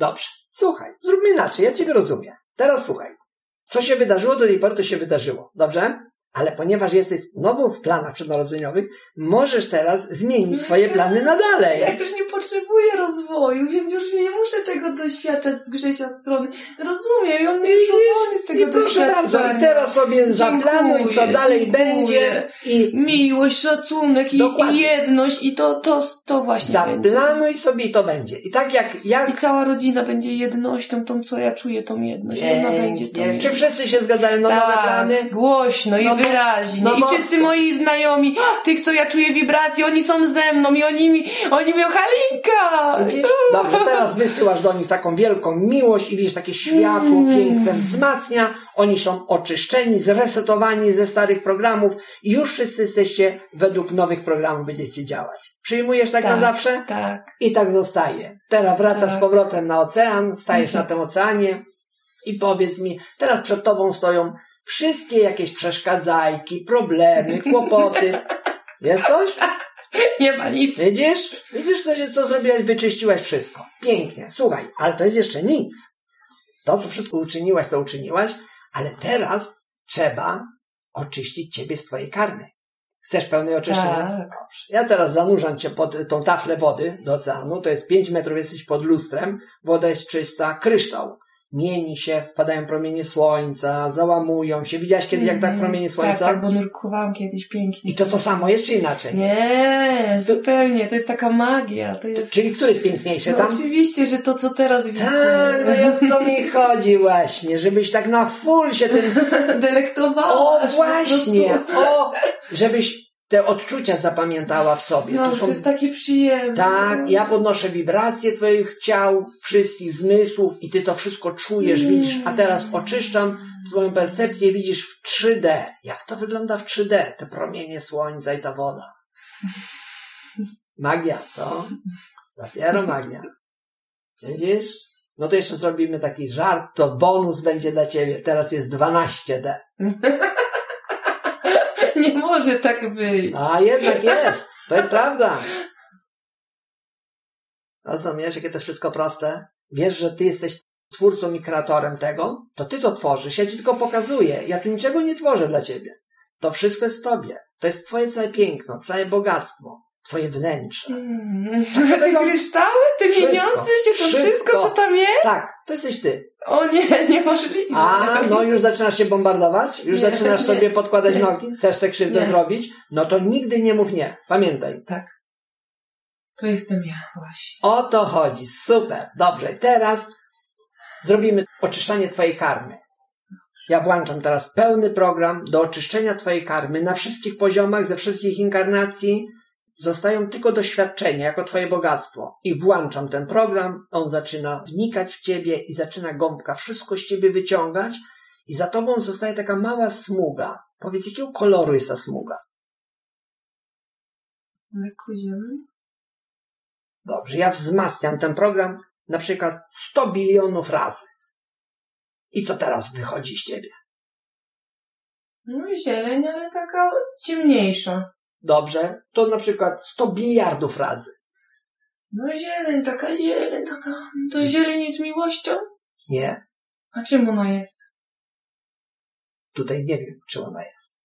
Dobrze, słuchaj, zróbmy inaczej, ja Ciebie rozumiem. Teraz słuchaj. Co się wydarzyło do tej pory, to się wydarzyło. Dobrze? Ale ponieważ jesteś znowu w planach przednarodzeniowych, możesz teraz zmienić swoje plany na dalej. ja już nie potrzebuję rozwoju, więc już nie muszę tego doświadczać z Grzesia strony. Rozumiem i on mnie już uwolni z tego doświadczenia. i teraz sobie zaplanuj, co dalej dziękuję. będzie i Miłość, szacunek i, i jedność i to, to, to właśnie będzie. zaplanuj sobie i to będzie. I tak jak, jak I cała rodzina będzie jednością, tą, co ja czuję, tą jedność. Ona będzie tą Pięknie. Czy jedność. wszyscy się zgadzają na nowe tak, plany? głośno No wyraźnie. no I bo- wszyscy moi znajomi, tych, co ja czuję wibracje, oni są ze mną i oni mi, oni mówią, Halinka! Widzisz? Dobrze, teraz wysyłasz do nich taką wielką miłość i widzisz takie światło Mm. piękne wzmacnia. Oni są oczyszczeni, zresetowani ze starych programów i już wszyscy jesteście według nowych programów będziecie działać. Przyjmujesz tak, Tak. na zawsze? Tak. I tak zostaje. Teraz wracasz Tak. z powrotem na ocean, stajesz Mhm. na tym oceanie i powiedz mi, teraz przed tobą stoją wszystkie jakieś przeszkadzajki, problemy, kłopoty. Jest coś? Nie ma nic. Widzisz? Widzisz, co, się, co zrobiłaś? Wyczyściłaś wszystko. Pięknie. Słuchaj, ale to jest jeszcze nic. To, co wszystko uczyniłaś, to uczyniłaś, ale teraz trzeba oczyścić ciebie z twojej karmy. Chcesz pełnej oczyszczenia? Tak. Dobrze. Ja teraz zanurzam cię pod tą taflę wody do oceanu. To jest 5 metrów, jesteś pod lustrem. Woda jest czysta, kryształ. Mieni się, wpadają promienie słońca, załamują się. Widziałaś kiedyś, jak tak Mhm. promienie słońca? Tak, tak, bo nurkowałam kiedyś pięknie. I to to samo jest, czy inaczej? Nie, zupełnie. To jest taka magia. To jest... Czyli które jest piękniejsze No tam? oczywiście, że to, co teraz widzę. Tak, no i o to mi chodzi właśnie, żebyś tak na full się tym... Delektowała. O, właśnie, o, żebyś te odczucia zapamiętała w sobie. No, To to są... jest takie przyjemne. Tak, ja podnoszę wibracje twoich ciał, wszystkich zmysłów i ty to wszystko czujesz, Mm. widzisz, a teraz oczyszczam twoją percepcję, widzisz w 3D. Jak to wygląda w 3D? Te promienie słońca i ta woda. Magia, co? Dopiero magia. Widzisz? No to jeszcze zrobimy taki żart, to bonus będzie dla ciebie. Teraz jest 12D. Może tak być. A jednak jest. To jest prawda. Rozumiesz, jakie to jest wszystko proste? Wiesz, że ty jesteś twórcą i kreatorem tego, to ty to tworzysz. Ja ci tylko pokazuję. Ja tu niczego nie tworzę dla ciebie. To wszystko jest w tobie. To jest twoje całe piękno, całe bogactwo, twoje wnętrze. Mm. Te kryształy, te Wszystko. mieniące się, to wszystko, Wszystko. co tam jest? Tak, to jesteś ty. O nie, niemożliwe. A, no już zaczynasz się bombardować? Już Nie, zaczynasz nie. sobie podkładać Nie. nogi? Chcesz tę krzywdę zrobić? No to nigdy nie mów nie. Pamiętaj. To jestem ja właśnie. O to chodzi. Super. Dobrze. Teraz zrobimy oczyszczanie Twojej karmy. Ja włączam teraz pełny program do oczyszczenia Twojej karmy na wszystkich poziomach, ze wszystkich inkarnacji. Zostają tylko doświadczenia jako Twoje bogactwo. I włączam ten program, on zaczyna wnikać w Ciebie i zaczyna gąbka wszystko z Ciebie wyciągać i za Tobą zostaje taka mała smuga. Powiedz, jakiego koloru jest ta smuga? Lekko ziemi. Dobrze, ja wzmacniam ten program na przykład 100 bilionów razy. I co teraz wychodzi z ciebie? No zieleń, ale taka ciemniejsza. Dobrze, to na przykład 100 biliardów razy. No zieleń, taka zieleń, taka... To zieleń jest miłością? Nie, A czym ona jest? tutaj nie wiem, czy ona jest.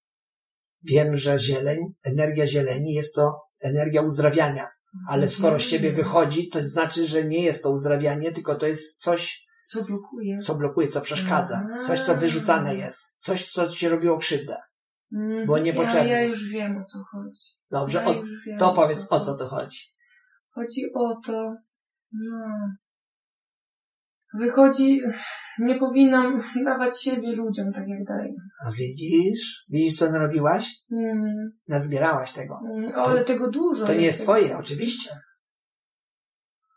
Wiem, że zieleń, energia zieleni jest to energia uzdrawiania, ale skoro z ciebie wychodzi, to znaczy, że nie jest to uzdrawianie, tylko to jest coś, Co blokuje? co blokuje, co przeszkadza, coś, co wyrzucane jest, coś, co ci robiło krzywdę. Mm, Było niepotrzebne. Ja, ja już wiem, o co chodzi. Dobrze, ja o, wiem, to powiedz, o co to chodzi. Chodzi o to, no... Wychodzi, nie powinnam dawać siebie ludziom tak jak daję. A widzisz? Widzisz, co narobiłaś? Mm, Nazbierałaś tego. mm, ale tego dużo To nie jest tego. twoje, oczywiście.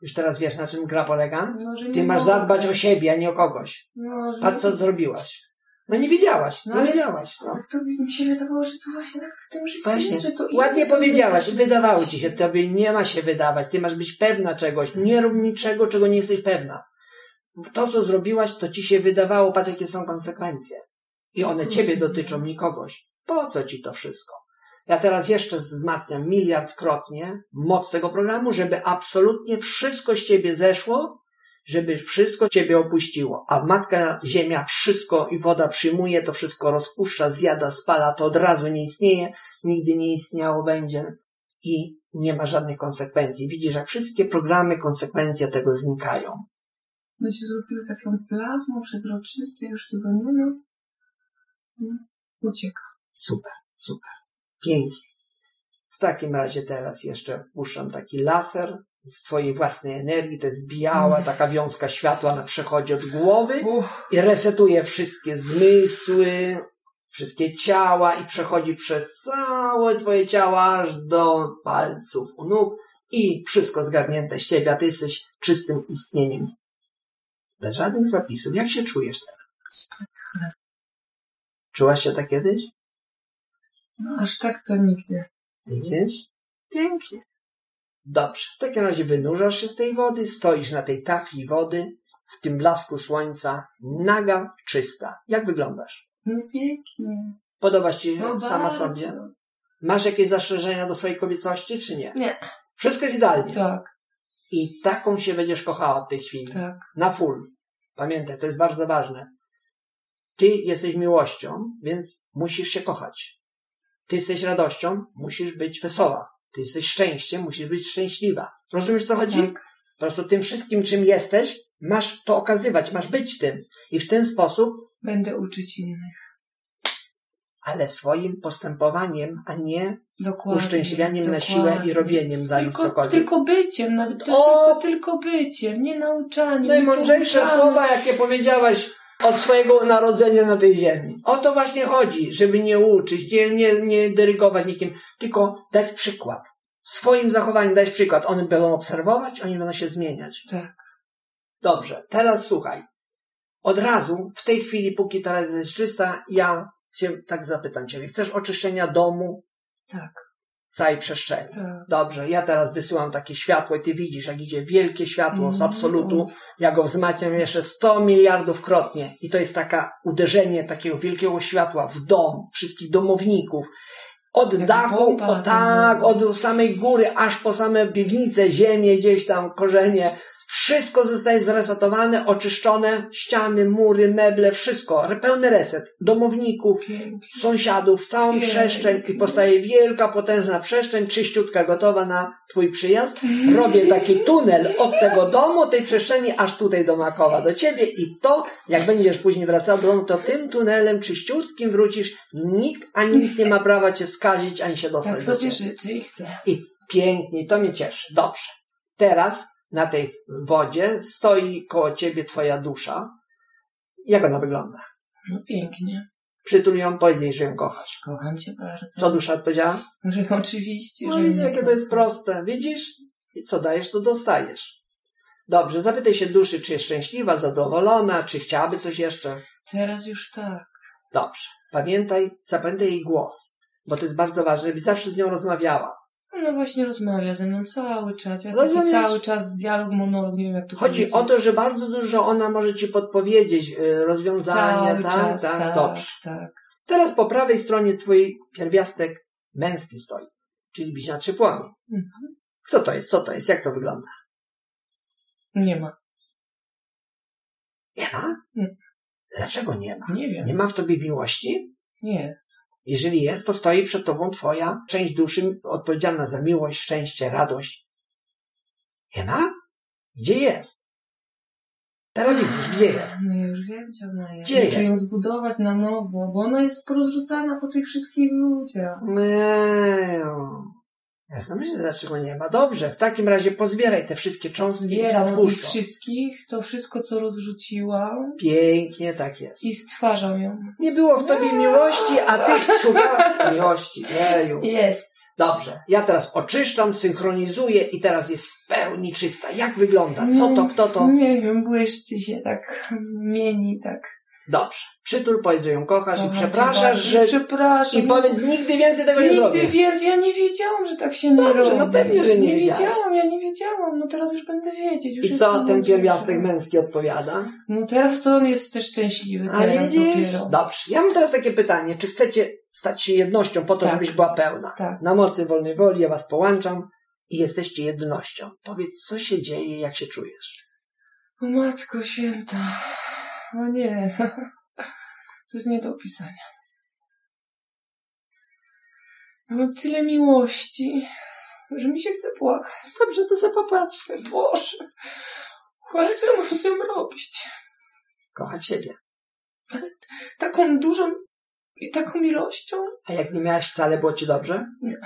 Już teraz wiesz, na czym gra polega? No, Ty masz mogę. zadbać o siebie, a nie o kogoś. No, Patrz, co zrobiłaś. No nie wiedziałaś, No nie ale- wiedziałaś. No. Tak to mi się wydawało, że to właśnie tak w tym życiu Właśnie, jest, że to ładnie powiedziałaś, wydawało ci się, tobie nie ma się wydawać, ty masz być pewna czegoś, nie rób niczego, czego nie jesteś pewna. To, co zrobiłaś, to ci się wydawało, patrz jakie są konsekwencje. I one ciebie dotyczą, nie kogoś. Po co ci to wszystko? Ja teraz jeszcze wzmacniam miliardkrotnie moc tego programu, żeby absolutnie wszystko z ciebie zeszło, żeby wszystko ciebie opuściło. A Matka Ziemia wszystko i woda przyjmuje, to wszystko rozpuszcza, zjada, spala, to od razu nie istnieje, nigdy nie istniało będzie i nie ma żadnych konsekwencji. Widzisz, jak wszystkie programy, konsekwencje tego znikają. No się zrobiły taką plazmą przezroczysty, już tego nie ma. Ucieka. Super, super. Pięknie. W takim razie teraz jeszcze puszczam taki laser z twojej własnej energii. To jest biała, Mm. taka wiązka światła, ona przechodzi od głowy Uff, i resetuje wszystkie zmysły, wszystkie ciała i przechodzi przez całe twoje ciało aż do palców u nóg i wszystko zgarnięte z ciebie, a ty jesteś czystym istnieniem. Bez żadnych zapisów. Jak się czujesz teraz? Czułaś się tak kiedyś? no aż tak to nigdy. Widzisz? Pięknie. Dobrze. W takim razie wynurzasz się z tej wody, stoisz na tej tafli wody, w tym blasku słońca, naga, czysta. Jak wyglądasz? No pięknie. Podoba ci No sama bardzo. sobie? Masz jakieś zastrzeżenia do swojej kobiecości, czy nie? Nie. Wszystko jest idealnie. Tak, I taką się będziesz kochała od tej chwili. tak. Na full. Pamiętaj, to jest bardzo ważne. Ty jesteś miłością, więc musisz się kochać. Ty jesteś radością, musisz być wesoła. Ty jesteś szczęściem, musisz być szczęśliwa. Rozumiesz, co chodzi? Tak. Po prostu tym wszystkim, czym jesteś, masz to okazywać, masz być tym. I w ten sposób, Będę uczyć innych. ale swoim postępowaniem, a nie Dokładnie. uszczęśliwianiem na siłę dokładnie. i robieniem za Tylko, cokolwiek. tylko byciem, nawet to O! tylko, tylko byciem, nie nauczaniem. nie Najmądrzejsze słowa, jakie powiedziałaś od swojego narodzenia na tej ziemi. O to właśnie chodzi, żeby nie uczyć, nie, nie, nie dyrygować nikim, tylko dać przykład. Swoim zachowaniem dać przykład. One będą obserwować, oni będą się zmieniać. Tak. Dobrze, teraz słuchaj. Od razu, w tej chwili, póki teraz jest czysta, ja cię tak zapytam ciebie. Chcesz oczyszczenia domu, Tak, całej przestrzeni? tak. Dobrze, ja teraz wysyłam takie światło i ty widzisz, jak idzie wielkie światło z Mm, absolutu. o. Ja go wzmacniam jeszcze 100 miliardów krotnie. I to jest taka uderzenie takiego wielkiego światła w dom, wszystkich domowników. Od dachu, o tak, od samej góry, aż po same piwnice, ziemię, gdzieś tam korzenie. Wszystko zostaje zresetowane, oczyszczone, ściany, mury, meble, wszystko. Pełny reset. Domowników, sąsiadów, całą przestrzeń i powstaje wielka, potężna przestrzeń, czyściutka, gotowa na twój przyjazd. Robię taki tunel od tego domu, tej przestrzeni, aż tutaj do Makowa, do ciebie i to, jak będziesz później wracał do domu, to tym tunelem czyściutkim wrócisz. Nikt ani nic nie ma prawa cię skazić, ani się dostać Tak do ciebie. życzę i chcę. I pięknie, to mnie cieszy. Dobrze. Teraz na tej wodzie stoi koło ciebie twoja dusza. Jak ona wygląda? No pięknie. Przytul ją, powiedz jej, że ją kochasz. Kocham cię bardzo. Co dusza odpowiedziała? Że oczywiście, No i jakie to jest proste. Widzisz? I co dajesz, to dostajesz. Dobrze, zapytaj się duszy, czy jest szczęśliwa, zadowolona, czy chciałaby coś jeszcze. Teraz już tak. Dobrze. Pamiętaj, zapamiętaj jej głos, bo to jest bardzo ważne, żebyś zawsze z nią rozmawiała. Ona właśnie rozmawia ze mną cały czas. Ja taki cały czas dialog, monolog, nie wiem jak to Chodzi powiedzieć. o to, że bardzo dużo ona może ci podpowiedzieć, y, rozwiązania, cały tak, czas, tak, tak, dobrze. tak. Teraz po prawej stronie twój pierwiastek męski stoi, czyli bliźniaczy płomień. Mhm. Kto to jest? Co to jest? Jak to wygląda? Nie ma. Nie ma? Nie. Dlaczego nie ma? Nie wiem. Nie ma w tobie miłości? Nie jest. Jeżeli jest, to stoi przed tobą twoja część duszy odpowiedzialna za miłość, szczęście, radość. Nie ma? Gdzie jest? Teraz widzisz, gdzie jest. No ja już wiem, gdzie ona jest. Gdzie Muszę jest? ją zbudować na nowo, bo ona jest porozrzucana po tych wszystkich ludziach. Mejo. Ja sobie myślę, dlaczego nie ma. Dobrze, w takim razie pozbieraj te wszystkie cząstki i Zbieram od stwórz to. wszystkich, to wszystko, co rozrzuciłam Pięknie tak jest. i stwarzam ją. Nie było w tobie miłości, a ty szukałaś miłości. Jeju. Jest. Dobrze, ja teraz oczyszczam, synchronizuję i teraz jest w pełni czysta. Jak wygląda? Co to, kto to? Nie wiem, błyszczy się tak, mieni tak. Dobrze. Przytul, powiedz, że ją kochasz i Kocham przepraszasz, że... Przepraszam. I powiedz, nigdy więcej tego nie Nigdy zrobię. więcej, ja nie wiedziałam, że tak się nie Dobrze, robi. no pewnie, że nie Nie wiedziałam, ja nie wiedziałam, no teraz już będę wiedzieć. Już I co ten pierwiastek męski odpowiada? No teraz to on jest też szczęśliwy, A teraz widzisz? dopiero. Dobrze. Ja mam teraz takie pytanie. Czy chcecie stać się jednością po to, Tak. żebyś była pełna? Tak. Na mocy wolnej woli ja was połączam i jesteście jednością. Powiedz, co się dzieje, jak się czujesz? Matko święta. O nie. To jest nie do opisania. Mam tyle miłości, że mi się chce płakać. Dobrze, to popatrz. Boże. Ale co ja mam z tym robić? Kochać siebie. Taką dużą i taką ilością? A jak nie miałaś wcale, było ci dobrze? Nie.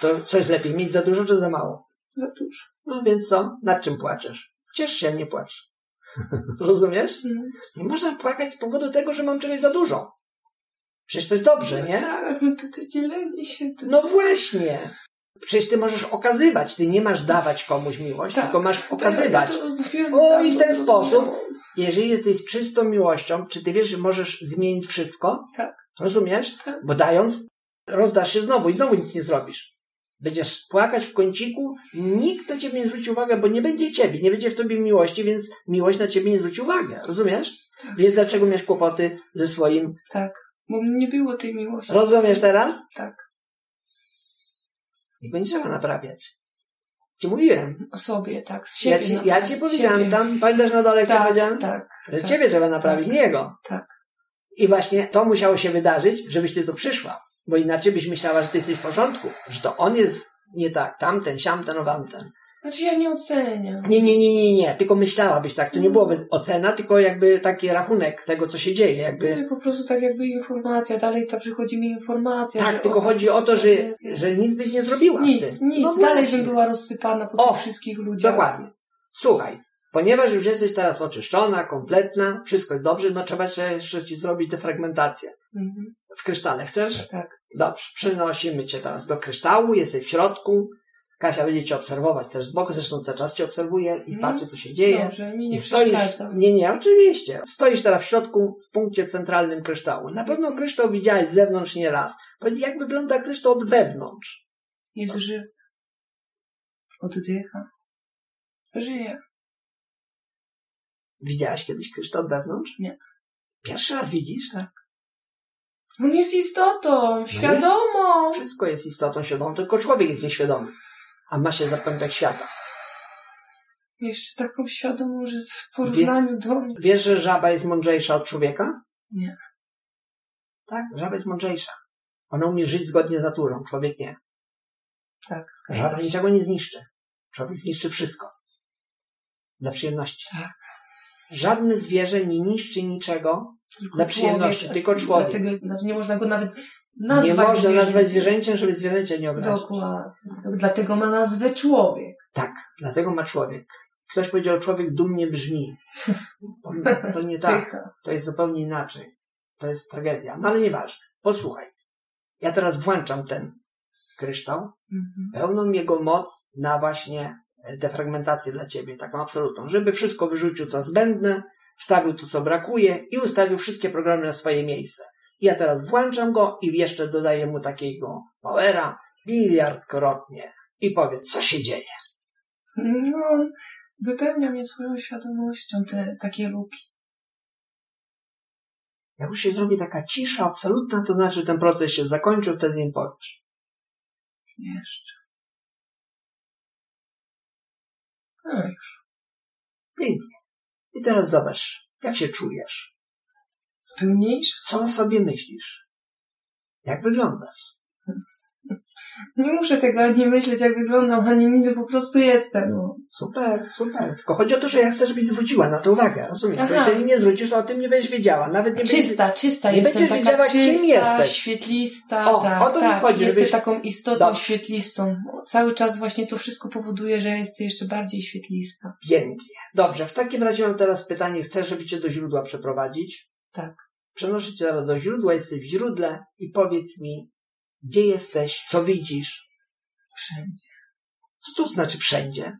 To co jest lepiej, mieć za dużo czy za mało? Za dużo. No więc co? Nad czym płaczesz? Ciesz się, nie płacz. Rozumiesz? Mm. Nie można płakać z powodu tego, że mam czegoś za dużo. Przecież to jest dobrze, nie? Tak, no to to dzielenie się. To... No właśnie. Przecież ty możesz okazywać, ty nie masz dawać komuś miłość, Tak. tylko masz To pokazywać. ja O, niedawno i w ten zrozumiałam. sposób Jeżeli ty z czystą miłością, czy ty wiesz, że możesz zmienić wszystko? Tak. Rozumiesz? Tak. Bo dając, rozdasz się znowu i znowu nic nie zrobisz. Będziesz płakać w kąciku, nikt na ciebie nie zwróci uwagi, bo nie będzie ciebie, nie będzie w tobie miłości, więc miłość na ciebie nie zwróci uwagi. Rozumiesz? Tak. Wiesz, dlaczego miałeś kłopoty ze swoim. Tak. Bo nie było tej miłości. Rozumiesz teraz? Tak. I będzie trzeba naprawiać. Ci mówiłem. O sobie, tak. Z Ja siebie ci, ja ci powiedziałem siebie. tam, pamiętasz na dole, Tak, powiedziałem? tak. Że tak. ciebie trzeba naprawić, Tak. nie jego. Tak. I właśnie to musiało się wydarzyć, żebyś ty tu przyszła. Bo inaczej byś myślała, że ty jesteś w porządku. Że to on jest nie tak, tamten, siamten, owamten. Znaczy ja nie oceniam. Nie, nie, nie, nie, nie. Tylko myślałabyś tak. To nie byłoby ocena, tylko jakby taki rachunek tego, co się dzieje. Jakby... Nie, Po prostu tak jakby informacja, dalej ta przychodzi mi informacja. Tak, tylko o, chodzi o to, że, że nic byś nie zrobiła. Nic, nic. No dalej bym była rozsypana po O, tych wszystkich ludziach. Dokładnie. Słuchaj, ponieważ już jesteś teraz oczyszczona, kompletna, wszystko jest dobrze, no trzeba jeszcze- ci zrobić defragmentację. Mhm. W krysztale chcesz? Tak. Dobrze, przenosimy cię teraz do kryształu, jesteś w środku. Kasia będzie cię obserwować też z boku, zresztą cały czas cię obserwuje i Mhm. patrzy, co się dzieje. Dobrze, mi nie I stoisz, nie, nie, oczywiście. Stoisz teraz w środku, w punkcie centralnym kryształu. Na pewno kryształ widziałeś z zewnątrz nie raz. Powiedz, jak wygląda kryształ od wewnątrz? Jest żywy. Oddycha. Żyje. Widziałaś kiedyś kryształ od wewnątrz? Nie. Pierwszy raz widzisz? Tak. On jest istotą, świadomą. Wszystko jest istotą świadomą, tylko człowiek jest nieświadomy. A ma się zapętlek świata. Jeszcze taką świadomą, że w porównaniu do mnie. Wiesz, że żaba jest mądrzejsza od człowieka? Nie. Tak, żaba jest mądrzejsza. Ona umie żyć zgodnie z naturą, człowiek nie. Tak, Żaba zgadza się. niczego nie zniszczy. Człowiek zniszczy wszystko. Dla przyjemności. Tak. Żadne zwierzę nie niszczy niczego Tylko dla przyjemności, człowiek. tylko człowiek. Dlatego znaczy nie można go nawet nazwać nie można zwierzęciem. nazwać zwierzęciem, żeby zwierzęcia nie obrazić. Dokładnie. Dlatego ma nazwę człowiek. Tak, dlatego ma człowiek. Ktoś powiedział, człowiek dumnie brzmi. To, nie tak. To jest zupełnie inaczej. To jest tragedia. No ale nieważne. Posłuchaj. Ja teraz włączam ten kryształ, Mhm. pełną jego moc na właśnie defragmentację dla ciebie, taką absolutną, żeby wszystko wyrzucił, co zbędne, wstawił to, co brakuje i ustawił wszystkie programy na swoje miejsce. Ja teraz włączam go i jeszcze dodaję mu takiego powera miliardkrotnie i powiedz, co się dzieje. No, wypełnia mnie swoją świadomością te takie luki. Jak już się zrobi taka cisza absolutna, to znaczy, że ten proces się zakończył, wtedy im powiesz. Jeszcze. No już. Pięknie. I teraz zobacz, jak się czujesz. Pełniejsza? Co o sobie myślisz? Jak wyglądasz? Nie muszę tego ani myśleć, jak wyglądam, ani nic, po prostu jestem. No. Super, super. Tylko chodzi o to, że ja chcę, żebyś zwróciła na to uwagę, rozumiesz? Bo Aha. jeżeli nie zwrócisz, to o tym nie będziesz wiedziała. Nawet nie będziesz... Czysta, czysta nie będziesz taka wiedziała, kim czysta, jesteś. świetlista, O, tak, o to mi tak. chodzi, Jestem żebyś- taką istotą Dobrze. świetlistą. Cały czas właśnie to wszystko powoduje, że ja jestem jeszcze bardziej świetlista. Pięknie. Dobrze, w takim razie mam teraz pytanie. Chcę, żeby cię do źródła przeprowadzić. Tak. Przenoszę cię do źródła, jesteś w źródle i powiedz mi, gdzie jesteś, co widzisz. Wszędzie. Co to znaczy wszędzie?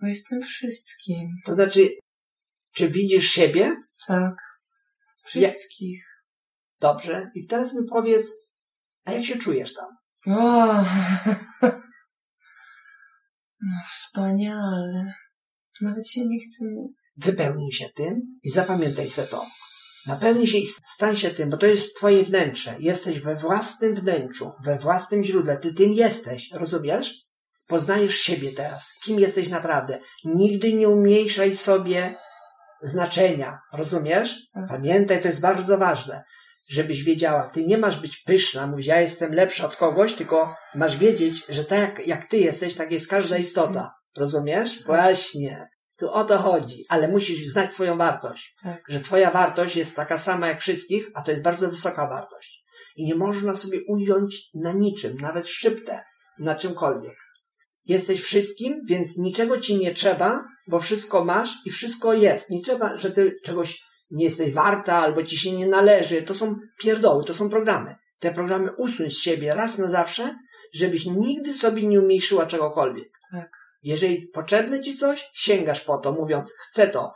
Bo jestem wszystkim. To znaczy, czy widzisz siebie? Tak. Wszystkich. Dobrze. I teraz mi powiedz, a jak się czujesz tam? O, no wspaniale. Nawet się nie chce mówić. Wypełnij się tym i zapamiętaj se to. Napełnij się i stań się tym, bo to jest twoje wnętrze. Jesteś we własnym wnętrzu, we własnym źródle. Ty tym jesteś, rozumiesz? Poznajesz siebie teraz. Kim jesteś naprawdę. Nigdy nie umniejszaj sobie znaczenia, rozumiesz? Tak. Pamiętaj, to jest bardzo ważne, żebyś wiedziała. Ty nie masz być pyszna, mówić, ja jestem lepsza od kogoś, tylko masz wiedzieć, że tak jak, ty jesteś, tak jest każda istota. Rozumiesz? Właśnie. Tu o to chodzi, ale musisz znać swoją wartość. Tak. Że twoja wartość jest taka sama jak wszystkich, a to jest bardzo wysoka wartość. I nie można sobie ująć na niczym, nawet szczyptę, na czymkolwiek. Jesteś wszystkim, więc niczego ci nie trzeba, bo wszystko masz i wszystko jest. Nie trzeba, że ty czegoś nie jesteś warta albo ci się nie należy. To są pierdoły, to są programy. Te programy usuń z siebie raz na zawsze, żebyś nigdy sobie nie umniejszyła czegokolwiek. Tak. Jeżeli potrzebne ci coś, sięgasz po to, mówiąc, chcę to.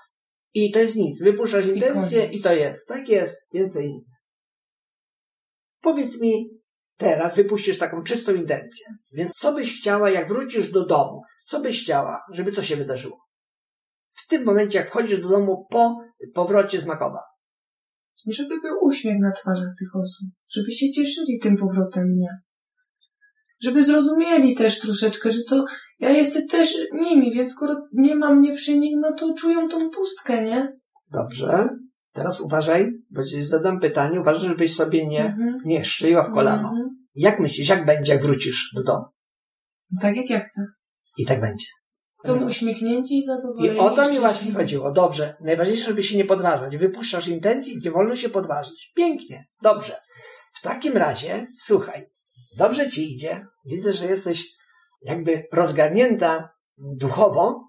I to jest nic. Wypuszczasz intencję koniec. i to jest. Tak jest. Więcej nic. Powiedz mi teraz, wypuścisz taką czystą intencję. Więc co byś chciała, jak wrócisz do domu? Co byś chciała, żeby co się wydarzyło? W tym momencie, jak wchodzisz do domu po powrocie z Makowa. Żeby był uśmiech na twarzach tych osób. Żeby się cieszyli tym powrotem mnie. Żeby zrozumieli też troszeczkę, że to ja jestem też nimi, więc skoro nie mam mnie przy nich, no to czują tą pustkę, nie? Dobrze. Teraz uważaj, bo ci zadam pytanie. Uważaj, żebyś sobie nie, Mhm. nie strzeliła w kolano. Mhm. Jak myślisz, jak będzie, jak wrócisz do domu? Tak jak ja chcę. I tak będzie. To uśmiechnięci i zadowoleni. I o to mi właśnie chodziło. Dobrze. Najważniejsze, żeby się nie podważać. Wypuszczasz intencji, nie wolno się podważyć. Pięknie. Dobrze. W takim razie, słuchaj, dobrze ci idzie. Widzę, że jesteś jakby rozgarnięta duchowo.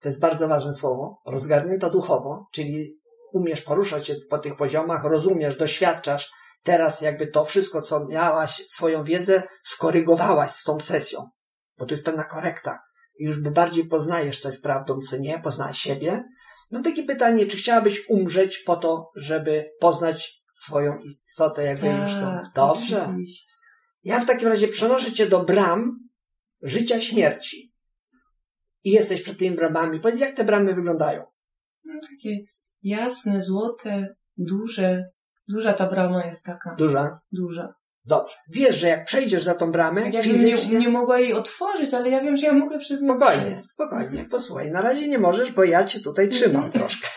To jest bardzo ważne słowo. Rozgarnięta duchowo, czyli umiesz poruszać się po tych poziomach, rozumiesz, doświadczasz. Teraz jakby to wszystko, co miałaś, swoją wiedzę, skorygowałaś z tą sesją. Bo to jest pewna korekta i już bardziej poznajesz, co jest prawdą, co nie, poznasz siebie. Mam takie pytanie, czy chciałabyś umrzeć po to, żeby poznać swoją istotę, jakby już tą. Tak, Dobrze. oczywiście. Ja w takim razie przenoszę cię do bram życia śmierci. I jesteś przed tymi bramami. Powiedz, jak te bramy wyglądają? No, takie jasne, złote, duże. Duża ta brama jest taka. Duża? Duża. Dobrze. Wiesz, że jak przejdziesz za tą bramę, Tak fizycznie... nie, nie mogła jej otworzyć, ale ja wiem, że ja mogę przez nią Spokojnie, przejść. spokojnie, posłuchaj. Na razie nie możesz, bo ja cię tutaj trzymam Mhm. troszkę.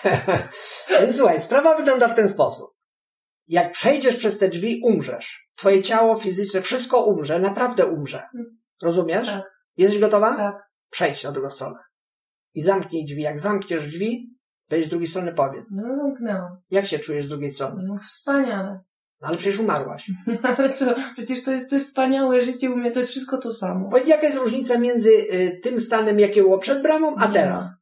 Więc słuchaj, sprawa wygląda w ten sposób. Jak przejdziesz przez te drzwi, umrzesz. Twoje ciało fizyczne, wszystko umrze, naprawdę umrze. Rozumiesz? Tak. Jesteś gotowa? Tak. Przejdź na drugą stronę. I zamknij drzwi. Jak zamkniesz drzwi, wejdź z drugiej strony powiedz. No zamknęłam. Jak się czujesz z drugiej strony? No wspaniale. No, ale przecież umarłaś. Ale co? Przecież to jest to jest wspaniałe życie u mnie, to jest wszystko to samo. Powiedz, jaka jest różnica między y, tym stanem, jakie było przed bramą, a Nie teraz? ma.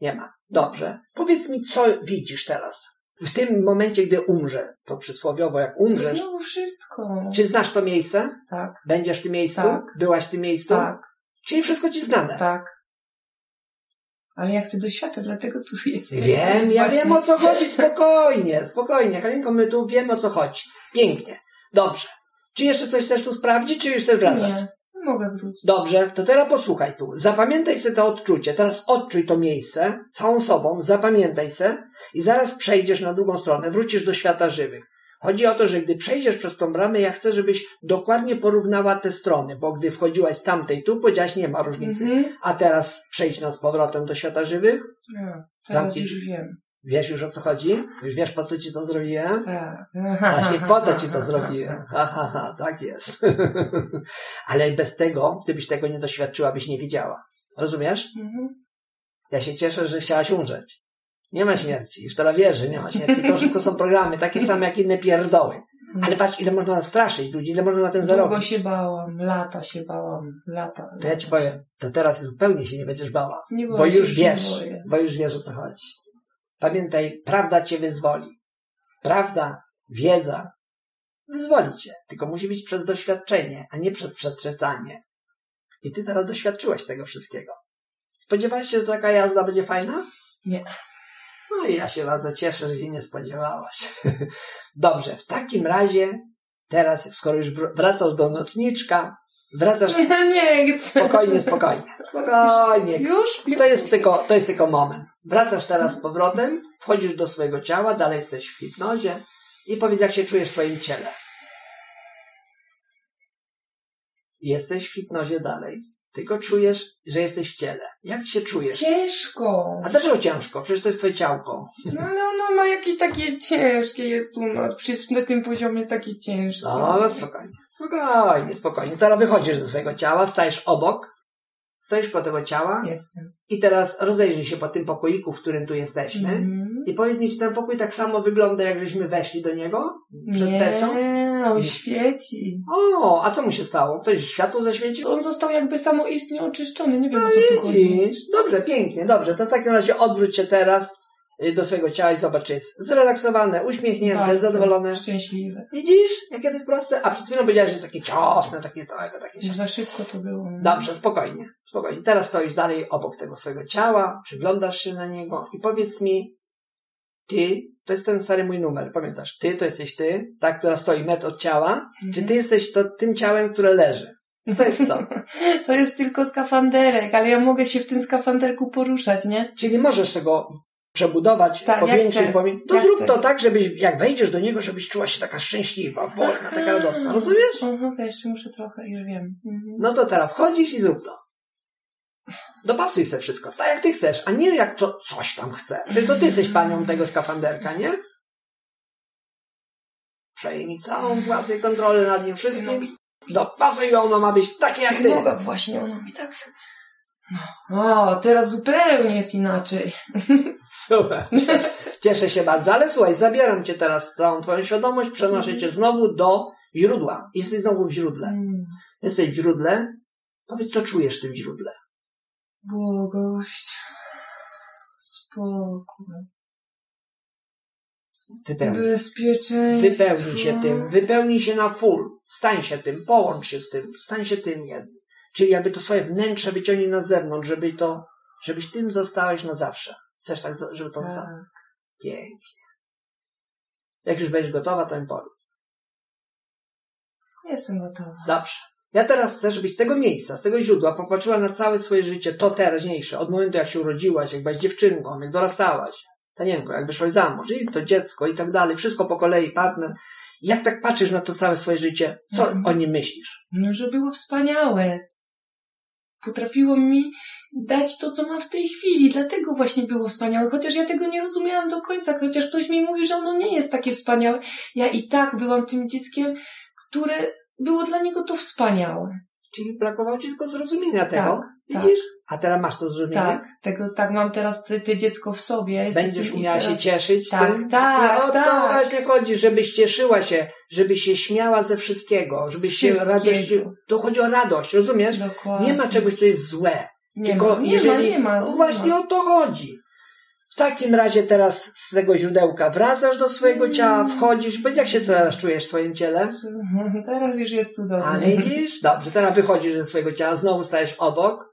Nie ma. Dobrze. Powiedz mi, co widzisz teraz? W tym momencie, gdy umrze, to przysłowiowo, jak umrzesz, Znowu wszystko. czy znasz to miejsce? Tak, Będziesz w tym miejscu? Tak. Byłaś w tym miejscu? tak, Czyli wszystko ci znane. tak. Ale ja chcę doświadczać, dlatego tu jestem. To Wiem, jest ja właśnie- wiem o co chodzi, spokojnie, spokojnie. Halinko, my tu wiemy o co chodzi. Pięknie. Dobrze. Czy jeszcze coś chcesz tu sprawdzić, czy już chcesz wracać? Nie mogę. Dobrze, to teraz posłuchaj tu. Zapamiętaj sobie to odczucie. Teraz odczuj to miejsce całą sobą, zapamiętaj se i zaraz przejdziesz na drugą stronę, wrócisz do świata żywych. Chodzi o to, że gdy przejdziesz przez tą bramę, ja chcę, żebyś dokładnie porównała te strony, bo gdy wchodziłaś z tamtej tu, powiedziałaś, nie ma różnicy. Mhm. A teraz przejdź no z powrotem do świata żywych. No, teraz Zamknij już wiem. Wiesz już o co chodzi? Już wiesz po co ci to zrobiłem? Tak. Właśnie po to ci to zrobiłem. Ha, ha, ha, tak jest. Ale bez tego, gdybyś tego nie doświadczyła, byś nie wiedziała. Rozumiesz? Mhm. Ja się cieszę, że chciałaś umrzeć. Nie ma śmierci. Już teraz wiesz, że nie ma śmierci. To wszystko są programy, takie same jak inne pierdoły. Ale patrz, ile można straszyć ludzi, ile można na tym Długo zarobić. się bałam, lata się bałam, lata. To ja ci powiem, to teraz zupełnie się nie będziesz bała. Nie boję Bo się, już nie wiesz, bo już wiesz o co chodzi. Pamiętaj, prawda cię wyzwoli. Prawda, wiedza wyzwoli cię. Tylko musi być przez doświadczenie, a nie przez przeczytanie. I ty teraz doświadczyłaś tego wszystkiego. Spodziewałaś się, że taka jazda będzie fajna? Nie. No i ja się bardzo cieszę, że się nie spodziewałaś. Dobrze, w takim razie teraz, skoro już wr- wracasz do nocniczka, wracasz Ja nie chcę. spokojnie, spokojnie, spokojnie. Już? To jest tylko, to jest tylko moment. Wracasz teraz z powrotem, wchodzisz do swojego ciała, dalej jesteś w hipnozie i powiedz, jak się czujesz w swoim ciele. Jesteś w hipnozie dalej, tylko czujesz, że jesteś w ciele. Jak się czujesz? Ciężko. A dlaczego ciężko? Przecież to jest twoje ciałko. No ale ono ma jakieś takie ciężkie jest u nas. Przecież na tym poziomie jest takie ciężkie. No, spokojnie, spokojnie, spokojnie. Teraz wychodzisz ze swojego ciała, stajesz obok, stoisz koło tego ciała Jestem. i teraz rozejrzyj się po tym pokoiku, w którym tu jesteśmy. Mhm. I powiedz mi, czy ten pokój tak samo wygląda, jak żeśmy weszli do niego przed sesją? Nie, on świeci. O, a co mu się stało? Ktoś światło zaświecił? On został jakby samoistnie oczyszczony. Nie wiem o co tu chodzi. Dobrze, pięknie, dobrze. To w takim razie odwróć się teraz do swojego ciała i zobacz, czy jest zrelaksowane, uśmiechnięte, Bardzo zadowolone. Szczęśliwe. Widzisz, jakie to jest proste? A przed chwilą powiedziałeś, że jest takie ciosne, takie to, takie za szybko to było. Dobrze, spokojnie, spokojnie. Teraz stoisz dalej obok tego swojego ciała, przyglądasz się na niego i powiedz mi, ty, to jest ten stary mój numer, pamiętasz? Ty to jesteś ty, tak, która stoi metr od ciała, Mhm. czy ty jesteś to tym ciałem, które leży? To jest to. To jest tylko skafanderek, ale ja mogę się w tym skafanderku poruszać, nie? Czyli możesz tego przebudować, Tak, powiększyć, powię- To Jak zrób chcę. to tak, żebyś, jak wejdziesz do niego, żebyś czuła się taka szczęśliwa, wolna, taka radosna. Rozumiesz? Aha, to jeszcze muszę trochę, już wiem. Mhm. No to teraz wchodzisz i zrób to. Dopasuj sobie wszystko, tak jak ty chcesz, a nie jak to coś tam chce. Przecież to ty jesteś panią tego skafanderka, nie? Przejmij całą władzę i kontrolę nad nim wszystkim. Dopasuj ją, ono ma być takie jak ty. nogach właśnie, ono mi tak... No. O, teraz zupełnie jest inaczej. Super. Cieszę się bardzo, ale słuchaj, zabieram cię teraz, całą twoją świadomość, przenoszę cię znowu do źródła. Jesteś znowu w źródle. Mm. Jesteś w źródle. Powiedz, co czujesz w tym źródle. Błogość. Spokój. Wypełnij. Bezpieczeństwo. Wypełnij się tym, wypełnij się na full, stań się tym, połącz się z tym, stań się tym jednym. Czyli jakby to swoje wnętrze wyciągnij na zewnątrz, żeby to, żebyś tym zostałeś na zawsze. Chcesz tak, żeby to zostało? Tak. Pięknie. Jak już będziesz gotowa, to mi powiedz. Jestem gotowa. Dobrze. Ja teraz chcę, żebyś z tego miejsca, z tego źródła popatrzyła na całe swoje życie, to teraźniejsze, od momentu jak się urodziłaś, jak byłaś dziewczynką, jak dorastałaś, panienko, jak wyszłaś za mąż, i to dziecko i tak dalej, wszystko po kolei, partner. Jak tak patrzysz na to całe swoje życie, co Mhm. o nim myślisz? No, że było wspaniałe. Potrafiło mi dać to, co mam w tej chwili. Dlatego właśnie było wspaniałe. Chociaż ja tego nie rozumiałam do końca. Chociaż ktoś mi mówi, że ono nie jest takie wspaniałe. Ja i tak byłam tym dzieckiem, które było dla niego to wspaniałe. Czyli brakowało ci tylko zrozumienia tego. tak. Widzisz? A teraz masz to zrozumienie? Tak, tego, tak mam teraz te, te dziecko w sobie. Będziesz umiała się teraz- cieszyć Tak, tym? tak, I o to tak. właśnie chodzi, żebyś cieszyła się, żebyś się śmiała ze wszystkiego, żebyś się radość... To chodzi o radość, rozumiesz? Dokładnie. Nie ma czegoś, co jest złe. Nie Tylko ma, nie jeżeli... ma, nie ma. No nie właśnie ma. o to chodzi. W takim razie teraz z tego źródełka wracasz do swojego Mm. ciała, wchodzisz. Powiedz, jak się teraz czujesz w swoim ciele? Teraz już jest cudownie. A widzisz? Dobrze, teraz wychodzisz ze swojego ciała, znowu stajesz obok.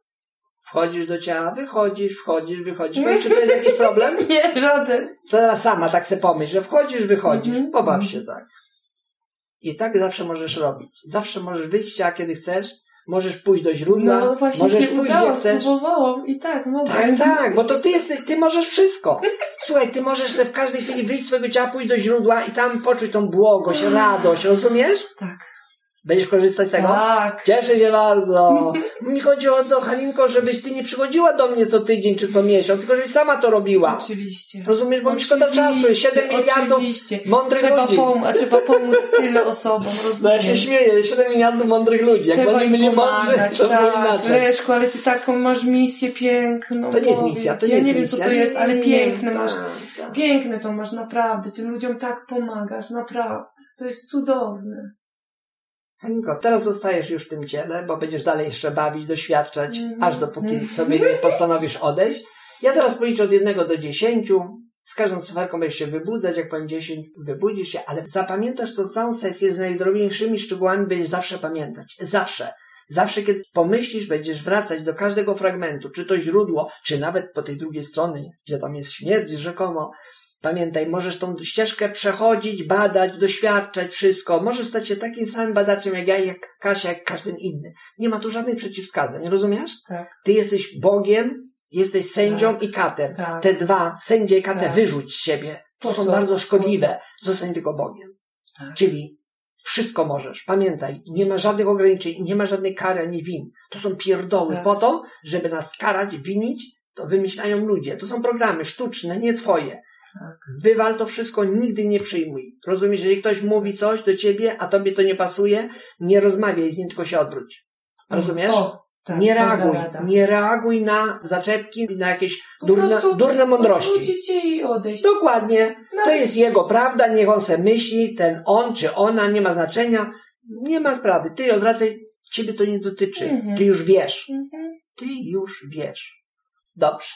Wchodzisz do ciała, wychodzisz, wchodzisz, wychodzisz. Powiedz, czy to jest jakiś problem? Nie, żaden. To teraz sama tak se pomyśl, że wchodzisz, wychodzisz. Mhm. Pobaw się tak. I tak zawsze możesz robić. Zawsze możesz wyjść z ciała, kiedy chcesz. Możesz pójść do źródła. No właśnie możesz się pójść, udało, gdzie chcesz. spróbowałam i tak mogę. Tak, tak, bo to ty jesteś, ty możesz wszystko. Słuchaj, ty możesz sobie w każdej chwili wyjść z swojego ciała, pójść do źródła i tam poczuć tą błogość, radość, rozumiesz? Tak. Będziesz korzystać z tego? Tak. Cieszę się bardzo. Mi chodzi o to, Halinko, żebyś ty nie przychodziła do mnie co tydzień czy co miesiąc, tylko żebyś sama to robiła. Oczywiście. Rozumiesz, bo mi szkoda czasu, jest 7 miliardów Oczywiście. mądrych Trzeba, ludzi. pom- a trzeba pomóc tyle osobom, rozumiesz? No ja się śmieję, 7 miliardów mądrych ludzi. Jak im byli mądrzy, to było tak. inaczej. Leszku, ale ty taką masz misję piękną. To nie jest misja, to nie ja jest nie wiem, misja. co to jest, ale piękne masz. Piękne to masz, naprawdę. Tym ludziom tak pomagasz, naprawdę. To jest cudowne. Halinko, teraz zostajesz już w tym ciele, bo będziesz dalej jeszcze bawić, doświadczać, Mhm. aż dopóki sobie nie postanowisz odejść. Ja teraz policzę od jednego do dziesięciu. Z każdą cyferką będziesz się wybudzać, jak powiem 10, wybudzisz się, ale zapamiętasz tą całą sesję z najdrobniejszymi szczegółami, będziesz zawsze pamiętać. Zawsze. Zawsze, kiedy pomyślisz, będziesz wracać do każdego fragmentu, czy to źródło, czy nawet po tej drugiej stronie, gdzie tam jest śmierć rzekomo. Pamiętaj, możesz tą ścieżkę przechodzić, badać, doświadczać wszystko. Możesz stać się takim samym badaczem jak ja, jak Kasia, jak każdy inny. Nie ma tu żadnych przeciwwskazań, rozumiesz? Tak. Ty jesteś Bogiem, jesteś sędzią Tak. i katem. Tak. Te dwa, sędzia i katę, Tak. wyrzuć z siebie. To są bardzo szkodliwe. Zostań tylko Bogiem. Tak. Czyli wszystko możesz. Pamiętaj, nie ma żadnych ograniczeń, nie ma żadnej kary ani win. To są pierdoły Tak. po to, żeby nas karać, winić, to wymyślają ludzie. To są programy sztuczne, nie twoje. Tak. Wywal to wszystko, nigdy nie przyjmuj. Rozumiesz, jeżeli ktoś mówi coś do ciebie, a tobie to nie pasuje, nie rozmawiaj z nim, tylko się odwróć. Rozumiesz? O, tak, nie dobra reaguj. rada. Nie reaguj na zaczepki, na jakieś durne, durne mądrości. I odejść. Dokładnie. To Nawet- jest jego prawda, niech on se myśli, ten on czy ona, nie ma znaczenia. Nie ma sprawy. Ty odwracaj, ciebie to nie dotyczy. Mhm. Ty już wiesz. Mhm. Ty już wiesz. Dobrze.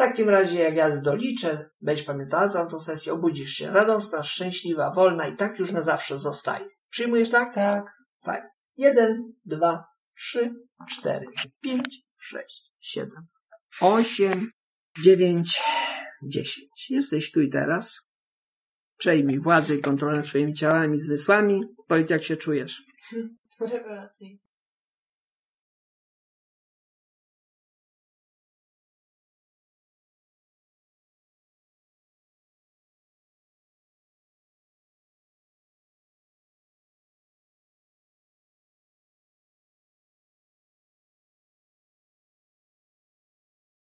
W takim razie, jak ja doliczę, będziesz pamiętała całą tą sesję, obudzisz się radosna, szczęśliwa, wolna i tak już na zawsze zostaje. Przyjmujesz tak? Tak. Jeden, dwa, trzy, cztery, pięć, sześć, siedem, osiem, dziewięć, dziesięć. Jesteś tu i teraz. Przejmij władzę i kontrolę swoimi ciałami, zmysłami. Powiedz, jak się czujesz. Rewelacyjnie.